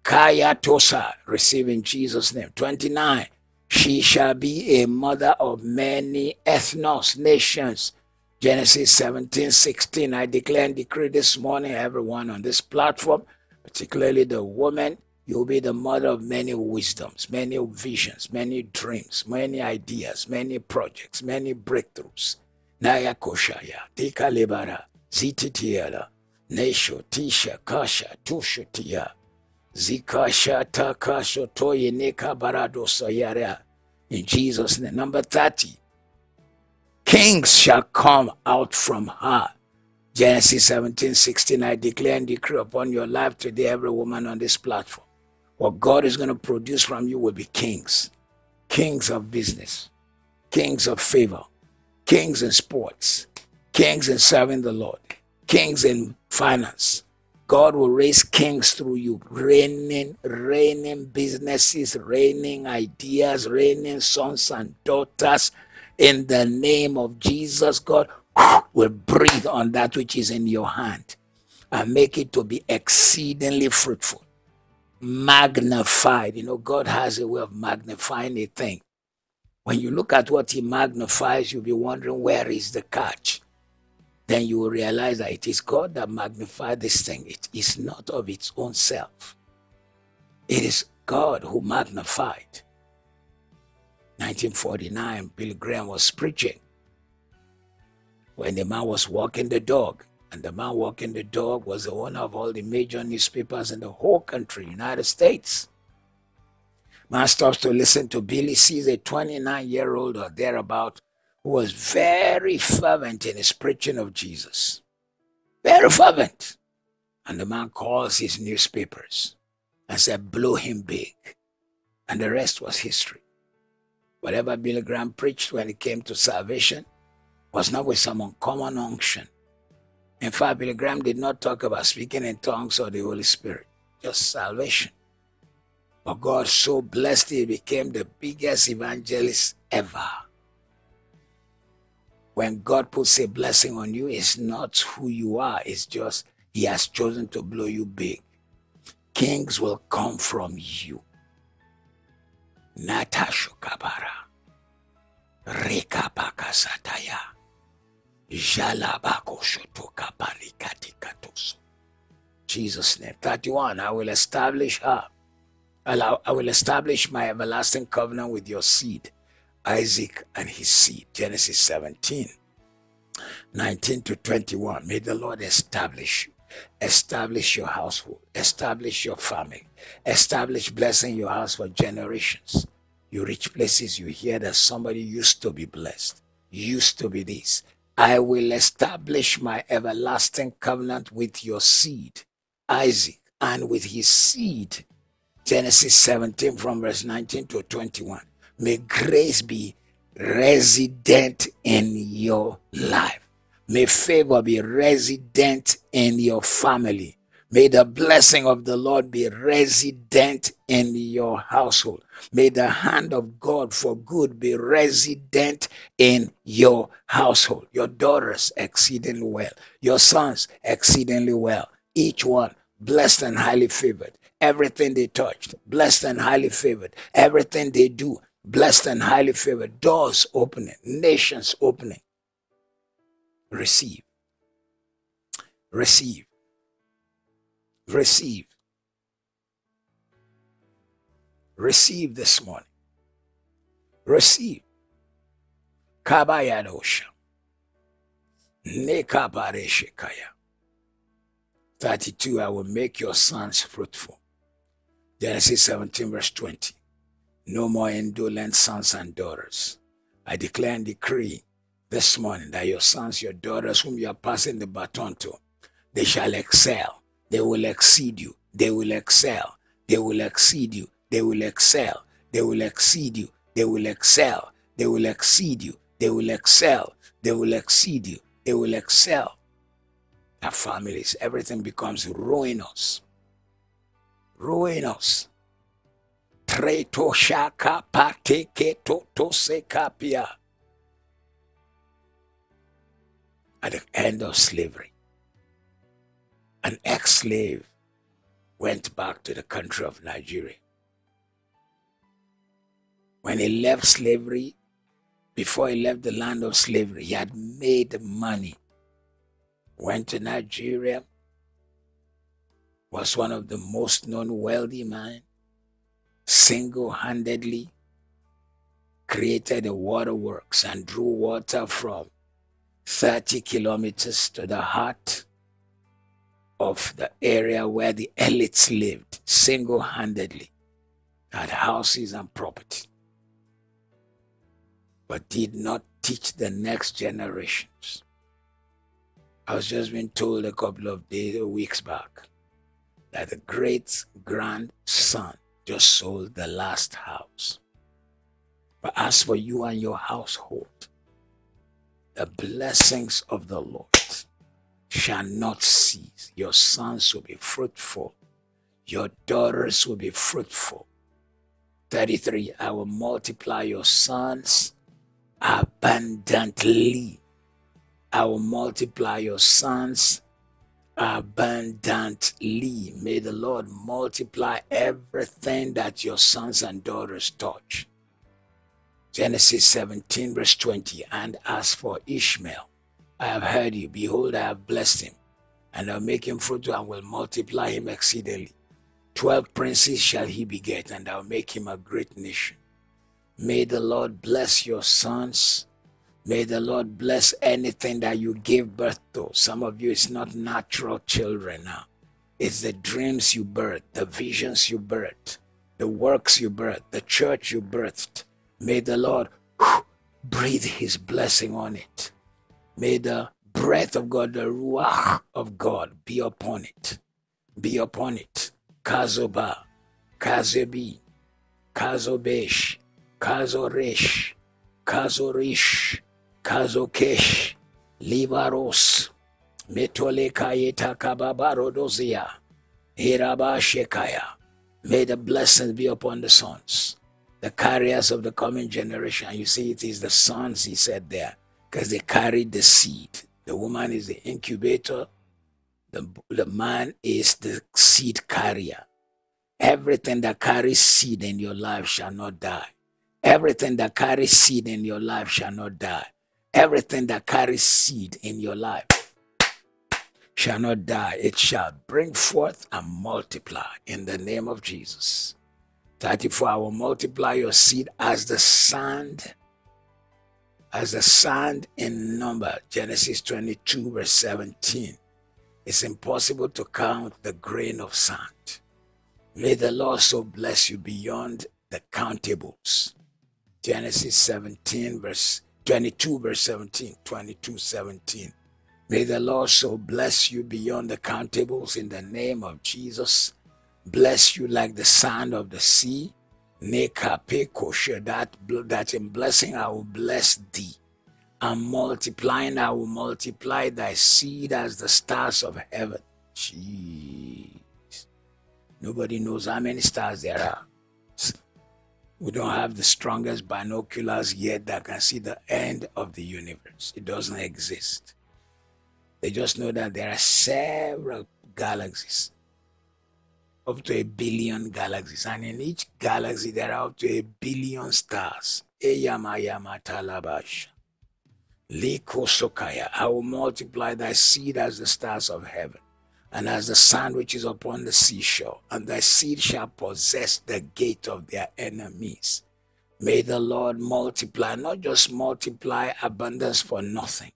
Speaker 1: Kaya Tosa, receive in Jesus' name. 29. She shall be a mother of many ethnos, nations, Genesis 17, 16. I declare and decree this morning, everyone on this platform, particularly the woman, you'll be the mother of many wisdoms, many visions, many dreams, many ideas, many projects, many breakthroughs. Naya Koshaya, Tika Lebara, Zititiela, Nesho Tisha Kasha Tushutia Zikasha Takasho Toye Neka Barado Soyarea. In Jesus' name. Number 30. Kings shall come out from her. Genesis 17, 16. I declare and decree upon your life today, every woman on this platform. What God is going to produce from you will be kings. Kings of business, kings of favor, kings in sports, kings in serving the Lord, kings in finance. God will raise kings through you, reigning, reigning businesses, reigning ideas, reigning sons and daughters. In the name of Jesus, God will breathe on that which is in your hand and make it to be exceedingly fruitful, magnified. You know, God has a way of magnifying a thing. When you look at what He magnifies, you'll be wondering where is the catch then you will realize that it is God that magnified this thing. It is not of its own self. It is God who magnified. 1949, Billy Graham was preaching when the man was walking the dog. And the man walking the dog was the owner of all the major newspapers in the whole country, United States. Man stops to listen to Billy, sees a 29 year old or thereabout who was very fervent in his preaching of Jesus. Very fervent. And the man calls his newspapers and said, blow him big. And the rest was history. Whatever Billy Graham preached when it came to salvation was not with some uncommon unction. In fact, Billy Graham did not talk about speaking in tongues or the Holy Spirit, just salvation. But God so blessed he became the biggest evangelist ever when God puts a blessing on you, it's not who you are, it's just He has chosen to blow you big. Kings will come from you. Natasha Kabara. Rekapaka Sataya. Jalabako Shotoka Palikatikatos. Jesus' name. 31. I will establish her. I will establish my everlasting covenant with your seed Isaac and his seed. Genesis 17, 19 to 21. May the Lord establish you. Establish your household. Establish your family. Establish blessing your house for generations. You reach places, you hear that somebody used to be blessed, used to be this. I will establish my everlasting covenant with your seed, Isaac, and with his seed. Genesis 17 from verse 19 to 21. May grace be resident in your life. May favor be resident in your family. May the blessing of the Lord be resident in your household. May the hand of God for good be resident in your household. Your daughters exceedingly well, your sons exceedingly well. Each one blessed and highly favored. Everything they touched, blessed and highly favored. Everything they do, blessed and highly favored, doors opening, nations opening. Receive. Receive. Receive. Receive this morning. Receive. Kabayadosha. Nekabareshekaya. 32. I will make your sons fruitful. Genesis 17, verse 20 no more indolent sons and daughters. I declare and decree this morning that your sons, your daughters, whom you are passing the baton to, they shall excel. They will exceed you. They will excel. They will exceed you. They will excel. They will exceed you. They will excel. They will exceed you. They will excel. They will exceed you. They will excel. Our families, everything becomes ruinous. Ruinous. Treto shaka pateke toto sekapia. At the end of slavery, an ex-slave went back to the country of Nigeria. When he left slavery, before he left the land of slavery, he had made money. Went to Nigeria, was one of the most known wealthy men single handedly created the waterworks and drew water from 30 kilometers to the heart of the area where the elites lived single handedly, had houses and property, but did not teach the next generations. I was just being told a couple of days, weeks back, that the great grandson just sold the last house. But as for you and your household, the blessings of the Lord shall not cease. Your sons will be fruitful, your daughters will be fruitful. 33 I will multiply your sons abundantly. I will multiply your sons abundantly. May the Lord multiply everything that your sons and daughters touch. Genesis 17, verse 20. And as for Ishmael, I have heard you. Behold, I have blessed him, and I'll make him fruitful and will multiply him exceedingly. Twelve princes shall he beget, and I'll make him a great nation. May the Lord bless your sons. May the Lord bless anything that you give birth to. Some of you, it's not natural children now. It's the dreams you birthed, the visions you birthed, the works you birthed, the church you birthed. May the Lord breathe his blessing on it. May the breath of God, the ruach of God be upon it. Be upon it. Kazoba, Kazebi, Kazobesh, Kazoresh, Kazorish, Kazokesh, Libaros, Metole Kayeta Kababarodozia, Hiraba Shekaya. May the blessings be upon the sons, the carriers of the coming generation. You see, it is the sons, he said there because they carried the seed. The woman is the incubator, the, the man is the seed carrier. Everything that carries seed in your life shall not die. Everything that carries seed in your life shall not die. Everything that carries seed in your life shall not die. It shall bring forth and multiply in the name of Jesus. 34, I will multiply your seed as the sand as the sand in number, Genesis 22, verse 17. It's impossible to count the grain of sand. May the Lord so bless you beyond the countables. Genesis 17, verse 22, verse 17. 22, 17. May the Lord so bless you beyond the countables in the name of Jesus. Bless you like the sand of the sea that, that in blessing I will bless thee, and multiplying I will multiply thy seed as the stars of heaven. Jeez. Nobody knows how many stars there are. We don't have the strongest binoculars yet that can see the end of the universe. It doesn't exist. They just know that there are several galaxies up to a billion galaxies. And in each galaxy, there are up to a billion stars. Eyamayamatalabash. Likosokaya. I will multiply thy seed as the stars of heaven, and as the sand which is upon the seashore, and thy seed shall possess the gate of their enemies. May the Lord multiply, not just multiply abundance for nothing,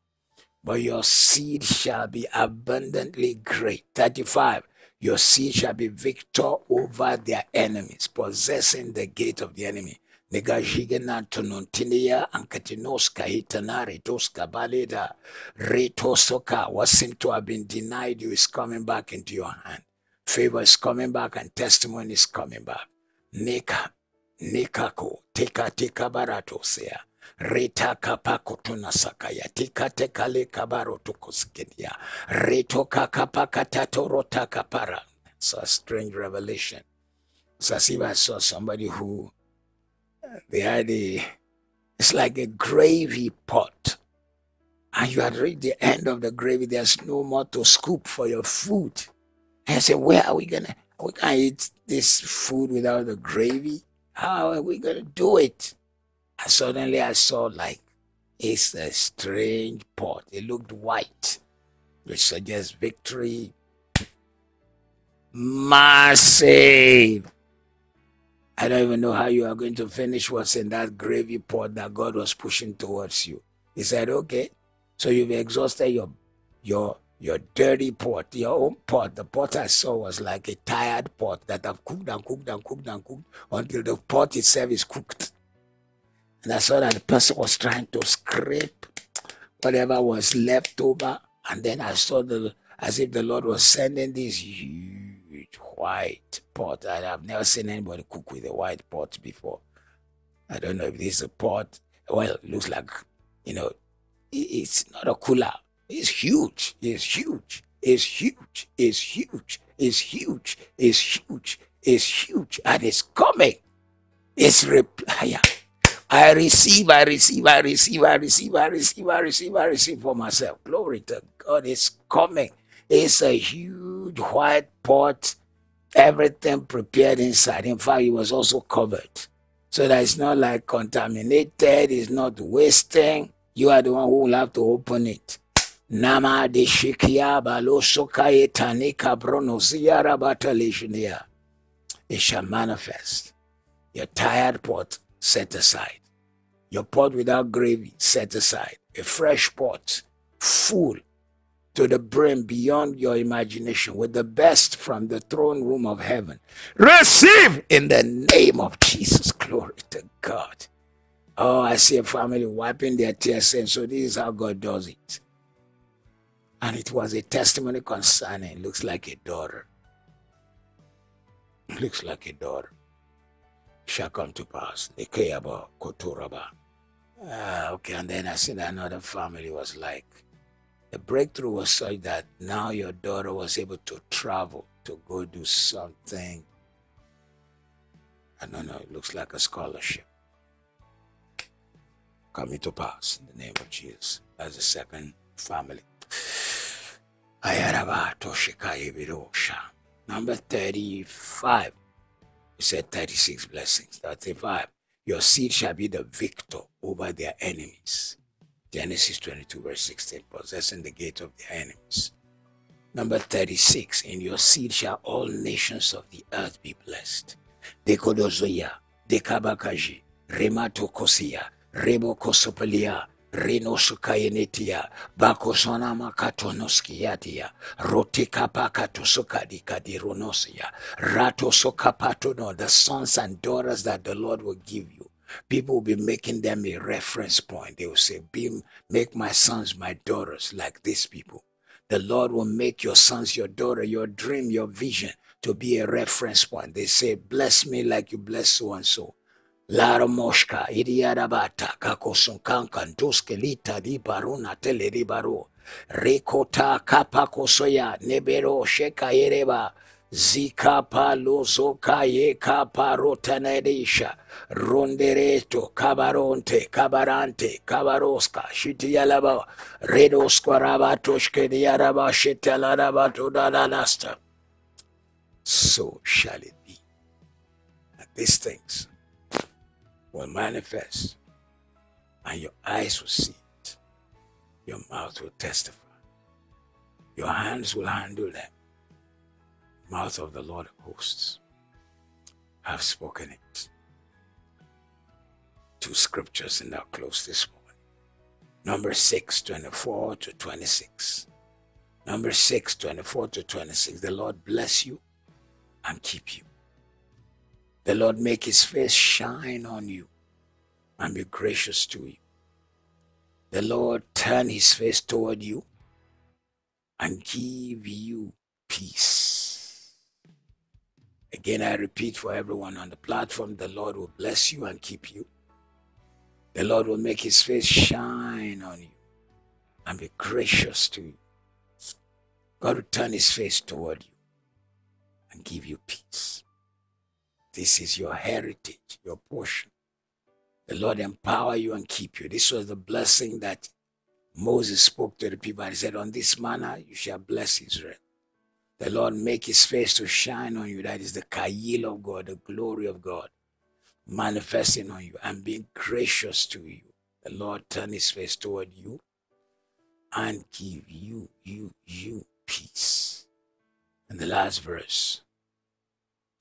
Speaker 1: but your seed shall be abundantly great. 35. Your seed shall be victor over their enemies, possessing the gate of the enemy. Negajigena tonontinia ankatinoska hitanari toska baleda retosoka. What seemed to have been denied you is coming back into your hand. Favor is coming back and testimony is coming back. Nika, nikako, teka teka barato sea reta kapakotuna sakaya. Tikate kale kabaro kakapakatatorota kapara. It's a strange revelation. It's saw somebody who they had a it's like a gravy pot. And you had reached the end of the gravy. There's no more to scoop for your food. And I said where are we gonna we can't eat this food without the gravy? How are we gonna do it and suddenly I saw like it's a strange pot. It looked white, which suggests victory. Massive. I don't even know how you are going to finish what's in that gravy pot that God was pushing towards you. He said, Okay, so you've exhausted your your your dirty pot, your own pot. The pot I saw was like a tired pot that I've cooked and cooked and cooked and cooked until the pot itself is cooked. And I saw that the person was trying to scrape whatever was left over. And then I saw the as if the Lord was sending this huge white pot. I have never seen anybody cook with a white pot before. I don't know if this is a pot. Well, it looks like, you know, it's not a cooler. It's huge. It's huge. It's huge. It's huge. It's huge. It's huge. It's huge. And it's coming. It's reply. I receive, I receive, I receive, I receive, I receive, I receive, I receive for myself. Glory to God. It's coming. It's a huge white pot, everything prepared inside. In fact, it was also covered. So that it's not like contaminated, it's not wasting. You are the one who will have to open it. Nama de shikia balo sokaye tanika batalishnia. It shall manifest. Your tired pot set aside. Your pot without gravy set aside. A fresh pot full to the brim beyond your imagination with the best from the throne room of heaven. Receive in the name of Jesus. Glory to God. Oh, I see a family wiping their tears saying, So this is how God does it. And it was a testimony concerning, looks like a daughter. Looks like a daughter. Shall come to pass. Nekeyaba Koturaba. Ah, okay, and then I seen another family was like, the breakthrough was such that now your daughter was able to travel to go do something. I don't know, it looks like a scholarship. Coming to pass in the name of Jesus. As the second family. Number 35. We said 36 blessings. 35. Your seed shall be the victor over their enemies. Genesis 22, verse 16, possessing the gate of their enemies. Number 36, in your seed shall all nations of the earth be blessed. Dekodozoya, Dekabakaji, Rematokosia, Rebo Kosopelia, Reno Sukayenetia, Bakosona Makatonoskiatia, Rotikapakatosukadi Kadironosia, Rato Sokapatono, the sons and daughters that the Lord will give you people will be making them a reference point. They will say, Be, make my sons, my daughters like these people. The Lord will make your sons, your daughter, your dream, your vision to be a reference point. They say, Bless me like you bless so and so. Lara moshka, idiarabata, kakosunkankan, tuskelita di baruna tele di baro. Rekota kapakosoya, nebero sheka yereba. Zika palozo kaye kaparotanedisha rondereto kabaronte kabarante kabaroska shitiyalaba redoskwarabatoshe diaraba shitalaraba dalalasta. So shall it be. And these things will manifest, and your eyes will see it, your mouth will testify, your hands will handle them mouth of the Lord of hosts have spoken it. Two scriptures in our close this morning. Number 6, 24 to 26. Number 6, 24 to 26. The Lord bless you and keep you. The Lord make his face shine on you and be gracious to you. The Lord turn his face toward you and give you peace. Again, I repeat for everyone on the platform the Lord will bless you and keep you. The Lord will make his face shine on you and be gracious to you. God will turn his face toward you and give you peace. This is your heritage, your portion. The Lord empower you and keep you. This was the blessing that Moses spoke to the people. He said, On this manner you shall bless Israel. The Lord make his face to shine on you. That is the Kayil of God, the glory of God manifesting on you and being gracious to you. The Lord turn his face toward you and give you, you, you peace. And the last verse,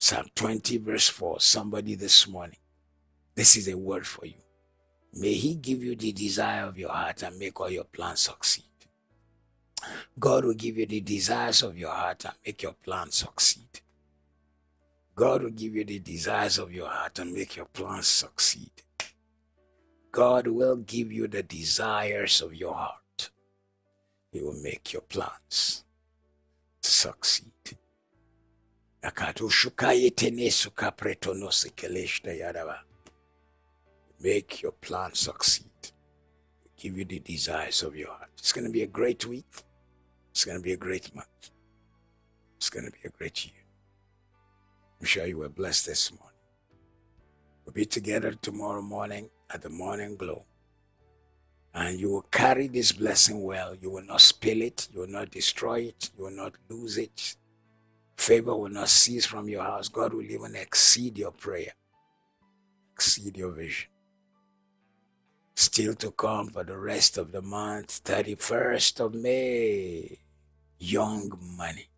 Speaker 1: Psalm 20, verse 4. Somebody this morning, this is a word for you. May he give you the desire of your heart and make all your plans succeed. God will give you the desires of your heart and make your plans succeed. God will give you the desires of your heart and make your plans succeed. God will give you the desires of your heart. He will make your plans succeed. Make your plan succeed. Give you the desires of your heart. It's going to be a great week. It's going to be a great month. It's going to be a great year. I'm sure you were blessed this morning. We'll be together tomorrow morning at the morning glow. And you will carry this blessing well. You will not spill it. You will not destroy it. You will not lose it. Favor will not cease from your house. God will even exceed your prayer, exceed your vision. Still to come for the rest of the month, 31st of May, young money.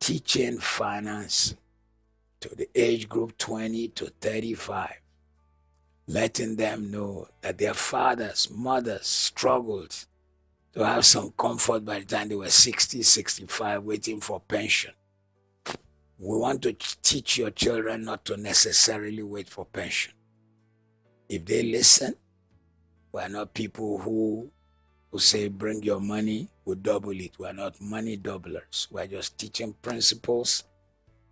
Speaker 1: Teaching finance to the age group 20 to 35 letting them know that their fathers, mothers struggled to have some comfort by the time they were 60, 65, waiting for pension. We want to teach your children not to necessarily wait for pension. If they listen, we are not people who, who say, bring your money, we double it. We are not money doublers. We are just teaching principles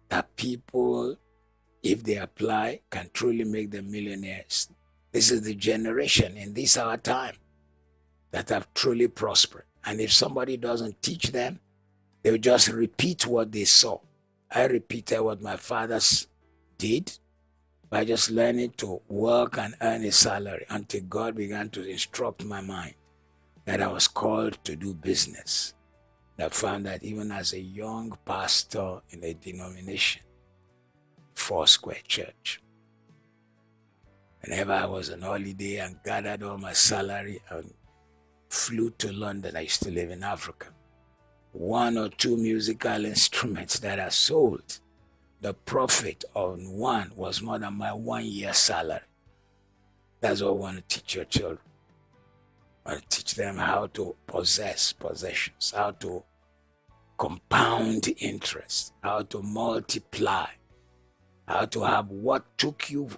Speaker 1: that people if they apply, can truly make them millionaires. This is the generation in this our time that have truly prospered. And if somebody doesn't teach them, they'll just repeat what they saw. I repeated what my fathers did by just learning to work and earn a salary until God began to instruct my mind that I was called to do business. I found that even as a young pastor in a denomination, Foursquare Church. Whenever I was on holiday and gathered all my salary and flew to London, I used to live in Africa. One or two musical instruments that I sold, the profit on one was more than my one year salary. That's what I want to teach your children. I want to teach them how to possess possessions, how to compound interest, how to multiply, how to have what took you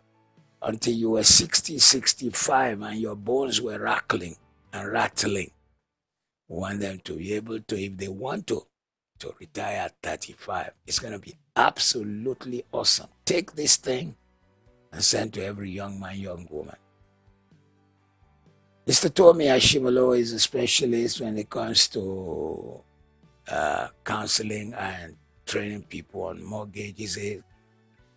Speaker 1: until you were 60, 65 and your bones were rattling and rattling. We want them to be able to, if they want to, to retire at 35. It's going to be absolutely awesome. Take this thing and send to every young man, young woman. Mr. Tommy Ashimolowo is a specialist when it comes to uh, counseling and training people on mortgages. He's a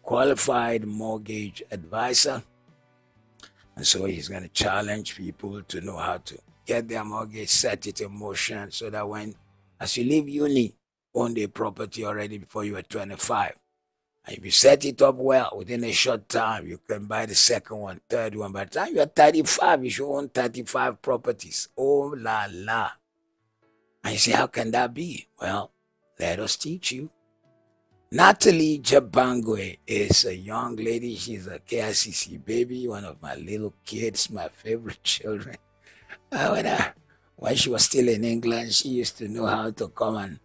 Speaker 1: qualified mortgage advisor. And so he's going to challenge people to know how to get their mortgage, set it in motion so that when, as you leave uni, own the property already before you are 25. And if you set it up well within a short time, you can buy the second one, third one. By the time you're 35, you should own 35 properties. Oh la la. And you say, how can that be? Well, let us teach you. Natalie Jabangwe is a young lady. She's a KICC baby, one of my little kids, my favorite children. When, I, when she was still in England, she used to know how to come and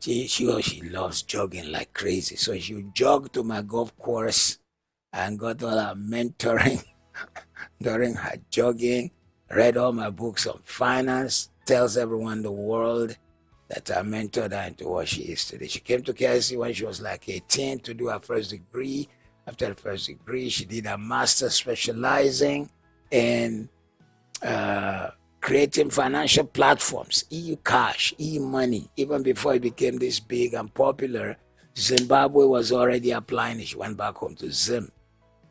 Speaker 1: she, she, oh, she loves jogging like crazy. So she would jog to my golf course and got all her mentoring during her jogging, read all my books on finance, tells everyone the world that I mentored her into what she is today. She came to KICC when she was like 18 to do her first degree. After the first degree, she did a master specializing in uh, creating financial platforms, e-cash, e-money. Even before it became this big and popular, Zimbabwe was already applying it. She went back home to Zim.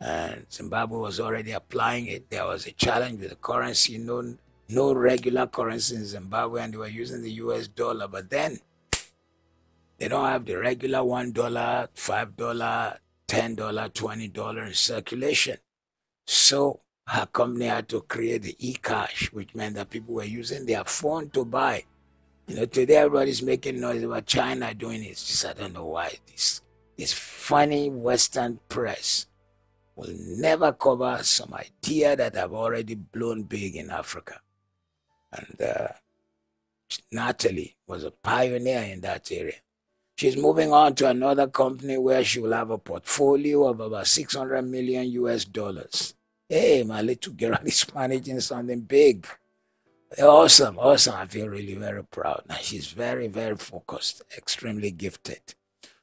Speaker 1: And Zimbabwe was already applying it. There was a challenge with the currency. No, no regular currency in Zimbabwe and they were using the US dollar. But then they don't have the regular $1, $5, $10, $20 in circulation. So her company had to create the e-cash, which meant that people were using their phone to buy. You know, today everybody's making noise about China doing it. just I don't know why this this funny Western press will never cover some idea that have already blown big in Africa. And uh, Natalie was a pioneer in that area. She's moving on to another company where she will have a portfolio of about 600 million US dollars. Hey, my little girl is managing something big. Awesome, awesome. I feel really very proud. And she's very, very focused, extremely gifted.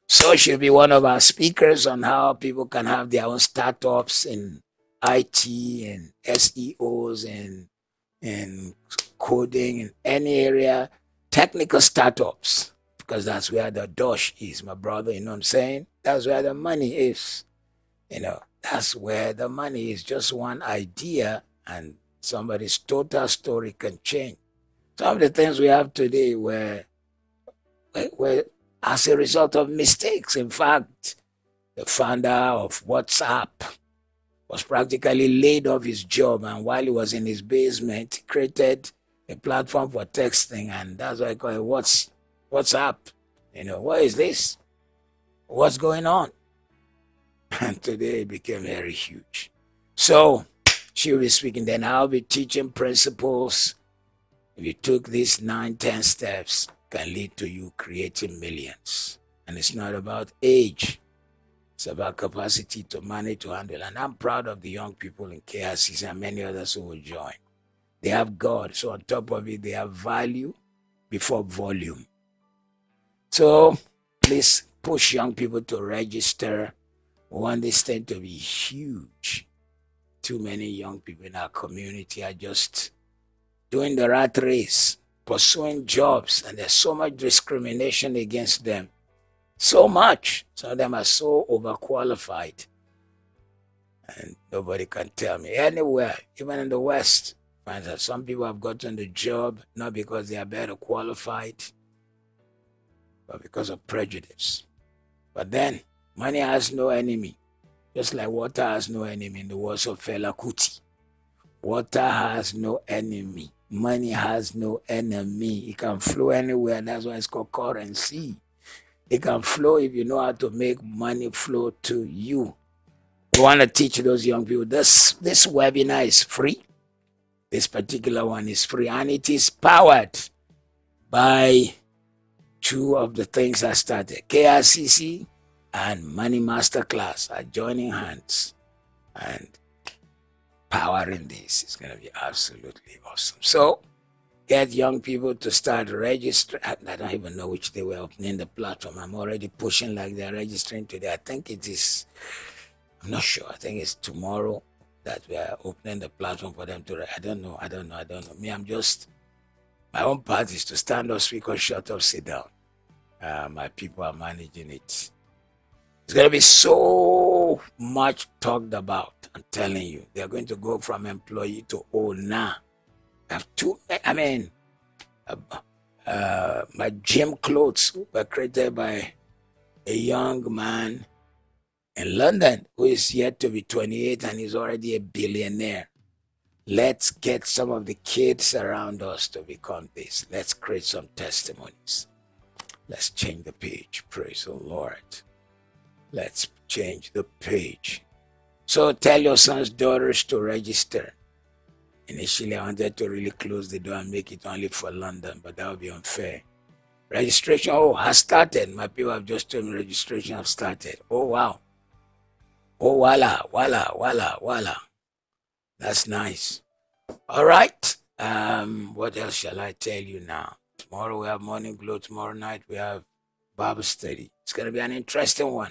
Speaker 1: So she'll be one of our speakers on how people can have their own startups in IT and SEOs and and coding in any area, technical startups, because that's where the dosh is, my brother. You know what I'm saying? That's where the money is. You know, that's where the money is. Just one idea, and somebody's total story can change. Some of the things we have today were, were as a result of mistakes. In fact, the founder of WhatsApp was practically laid off his job, and while he was in his basement, he created a platform for texting, and that's why I call it What's WhatsApp. You know, what is this? What's going on? And today it became very huge. So she'll be speaking, then I'll be teaching principles. If you took these nine, ten steps, can lead to you creating millions. And it's not about age. It's about capacity to manage, to handle. And I'm proud of the young people in KRCC and many others who will join. They have God. So on top of it, they have value before volume. So please push young people to register. We want this thing to be huge. Too many young people in our community are just doing the rat race pursuing jobs, and there's so much discrimination against them. So much. Some of them are so overqualified. And nobody can tell me anywhere, even in the West, find that some people have gotten the job not because they are better qualified, but because of prejudice. But then, money has no enemy, just like water has no enemy in the words of Fela Kuti. Water has no enemy. Money has no enemy. It can flow anywhere. That's why it's called currency. It can flow if you know how to make money flow to you. We want to teach those young people. This this webinar is free. This particular one is free, and it is powered by two of the things I started. KRCC and Money Masterclass are joining hands. And powering this. It's going to be absolutely awesome. So, get young people to start registering. I don't even know which they were opening the platform. I'm already pushing like they're registering today. I think it is, I'm not sure. I think it's tomorrow that we are opening the platform for them to. I don't know. I don't know. I don't know. Me, I'm just, my own part is to stand up, speak or shut up, sit down. Uh, my people are managing it. It's going to be so much talked about. I'm telling you, they're going to go from employee to owner. I have two, I mean, uh, uh, my gym clothes were created by a young man in London who is yet to be 28 and is already a billionaire. Let's get some of the kids around us to become this. Let's create some testimonies. Let's change the page. Praise the Lord. Let's change the page. So tell your sons, daughters to register. Initially, I wanted to really close the door and make it only for London, but that would be unfair. Registration, oh, has started. My people have just told me registration have started. Oh, wow. Oh, voila, voila, voila, voila. That's nice. All right. Um, what else shall I tell you now? Tomorrow we have morning glow. Tomorrow night we have Bible study. It's going to be an interesting one.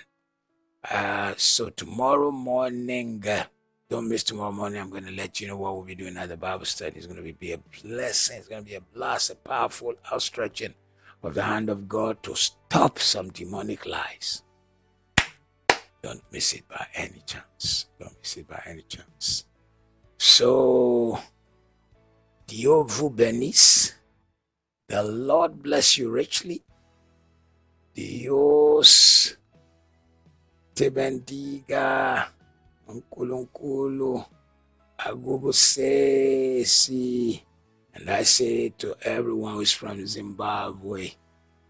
Speaker 1: Uh, so tomorrow morning, uh, don't miss tomorrow morning. I'm going to let you know what we'll be doing at the Bible study. It's going to be be a blessing. It's going to be a blast, a powerful outstretching of the hand of God to stop some demonic lies. Don't miss it by any chance. Don't miss it by any chance. So, Dio vous bénisse. The Lord bless you richly. Dios te bendiga unkulunkulu agubusesi and i say to everyone who's from zimbabwe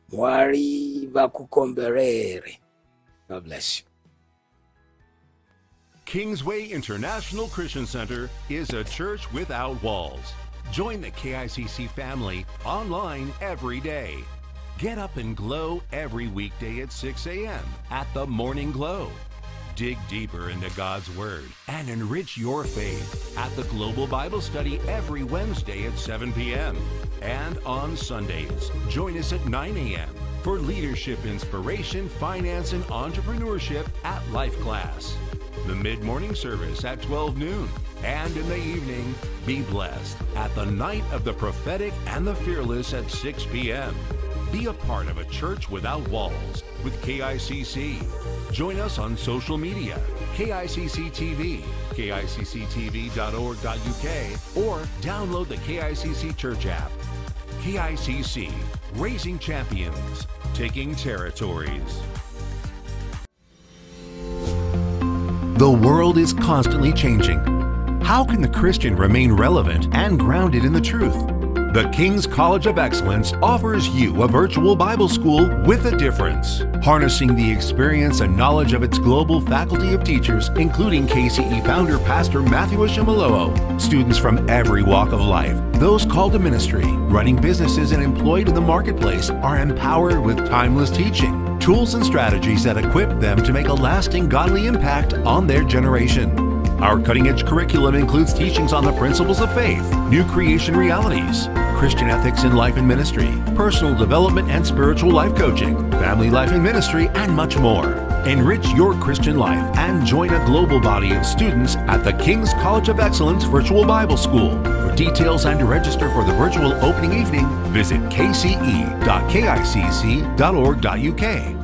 Speaker 1: mwari vakukomberere god bless you
Speaker 2: Kingsway International Christian Center is a church without walls. Join the KICC family online every day. Get up and glow every weekday at 6 a.m. at the Morning Glow. Dig deeper into God's Word and enrich your faith at the Global Bible Study every Wednesday at 7 p.m. And on Sundays, join us at 9 a.m. for leadership inspiration, finance, and entrepreneurship at Life Class. The mid morning service at 12 noon. And in the evening, be blessed at the Night of the Prophetic and the Fearless at 6 p.m. Be a part of a church without walls with KICC. Join us on social media, KICC TV, KICCTV.org.uk, or download the KICC Church app. KICC, raising champions, taking territories. The world is constantly changing. How can the Christian remain relevant and grounded in the truth? The King's College of Excellence offers you a virtual Bible school with a difference, harnessing the experience and knowledge of its global faculty of teachers, including KCE founder Pastor Matthew Ashimolowo. Students from every walk of life, those called to ministry, running businesses, and employed in the marketplace are empowered with timeless teaching, tools, and strategies that equip them to make a lasting godly impact on their generation. Our cutting edge curriculum includes teachings on the principles of faith, new creation realities, Christian ethics in life and ministry, personal development and spiritual life coaching, family life and ministry, and much more. Enrich your Christian life and join a global body of students at the King's College of Excellence Virtual Bible School. For details and to register for the virtual opening evening, visit kce.kicc.org.uk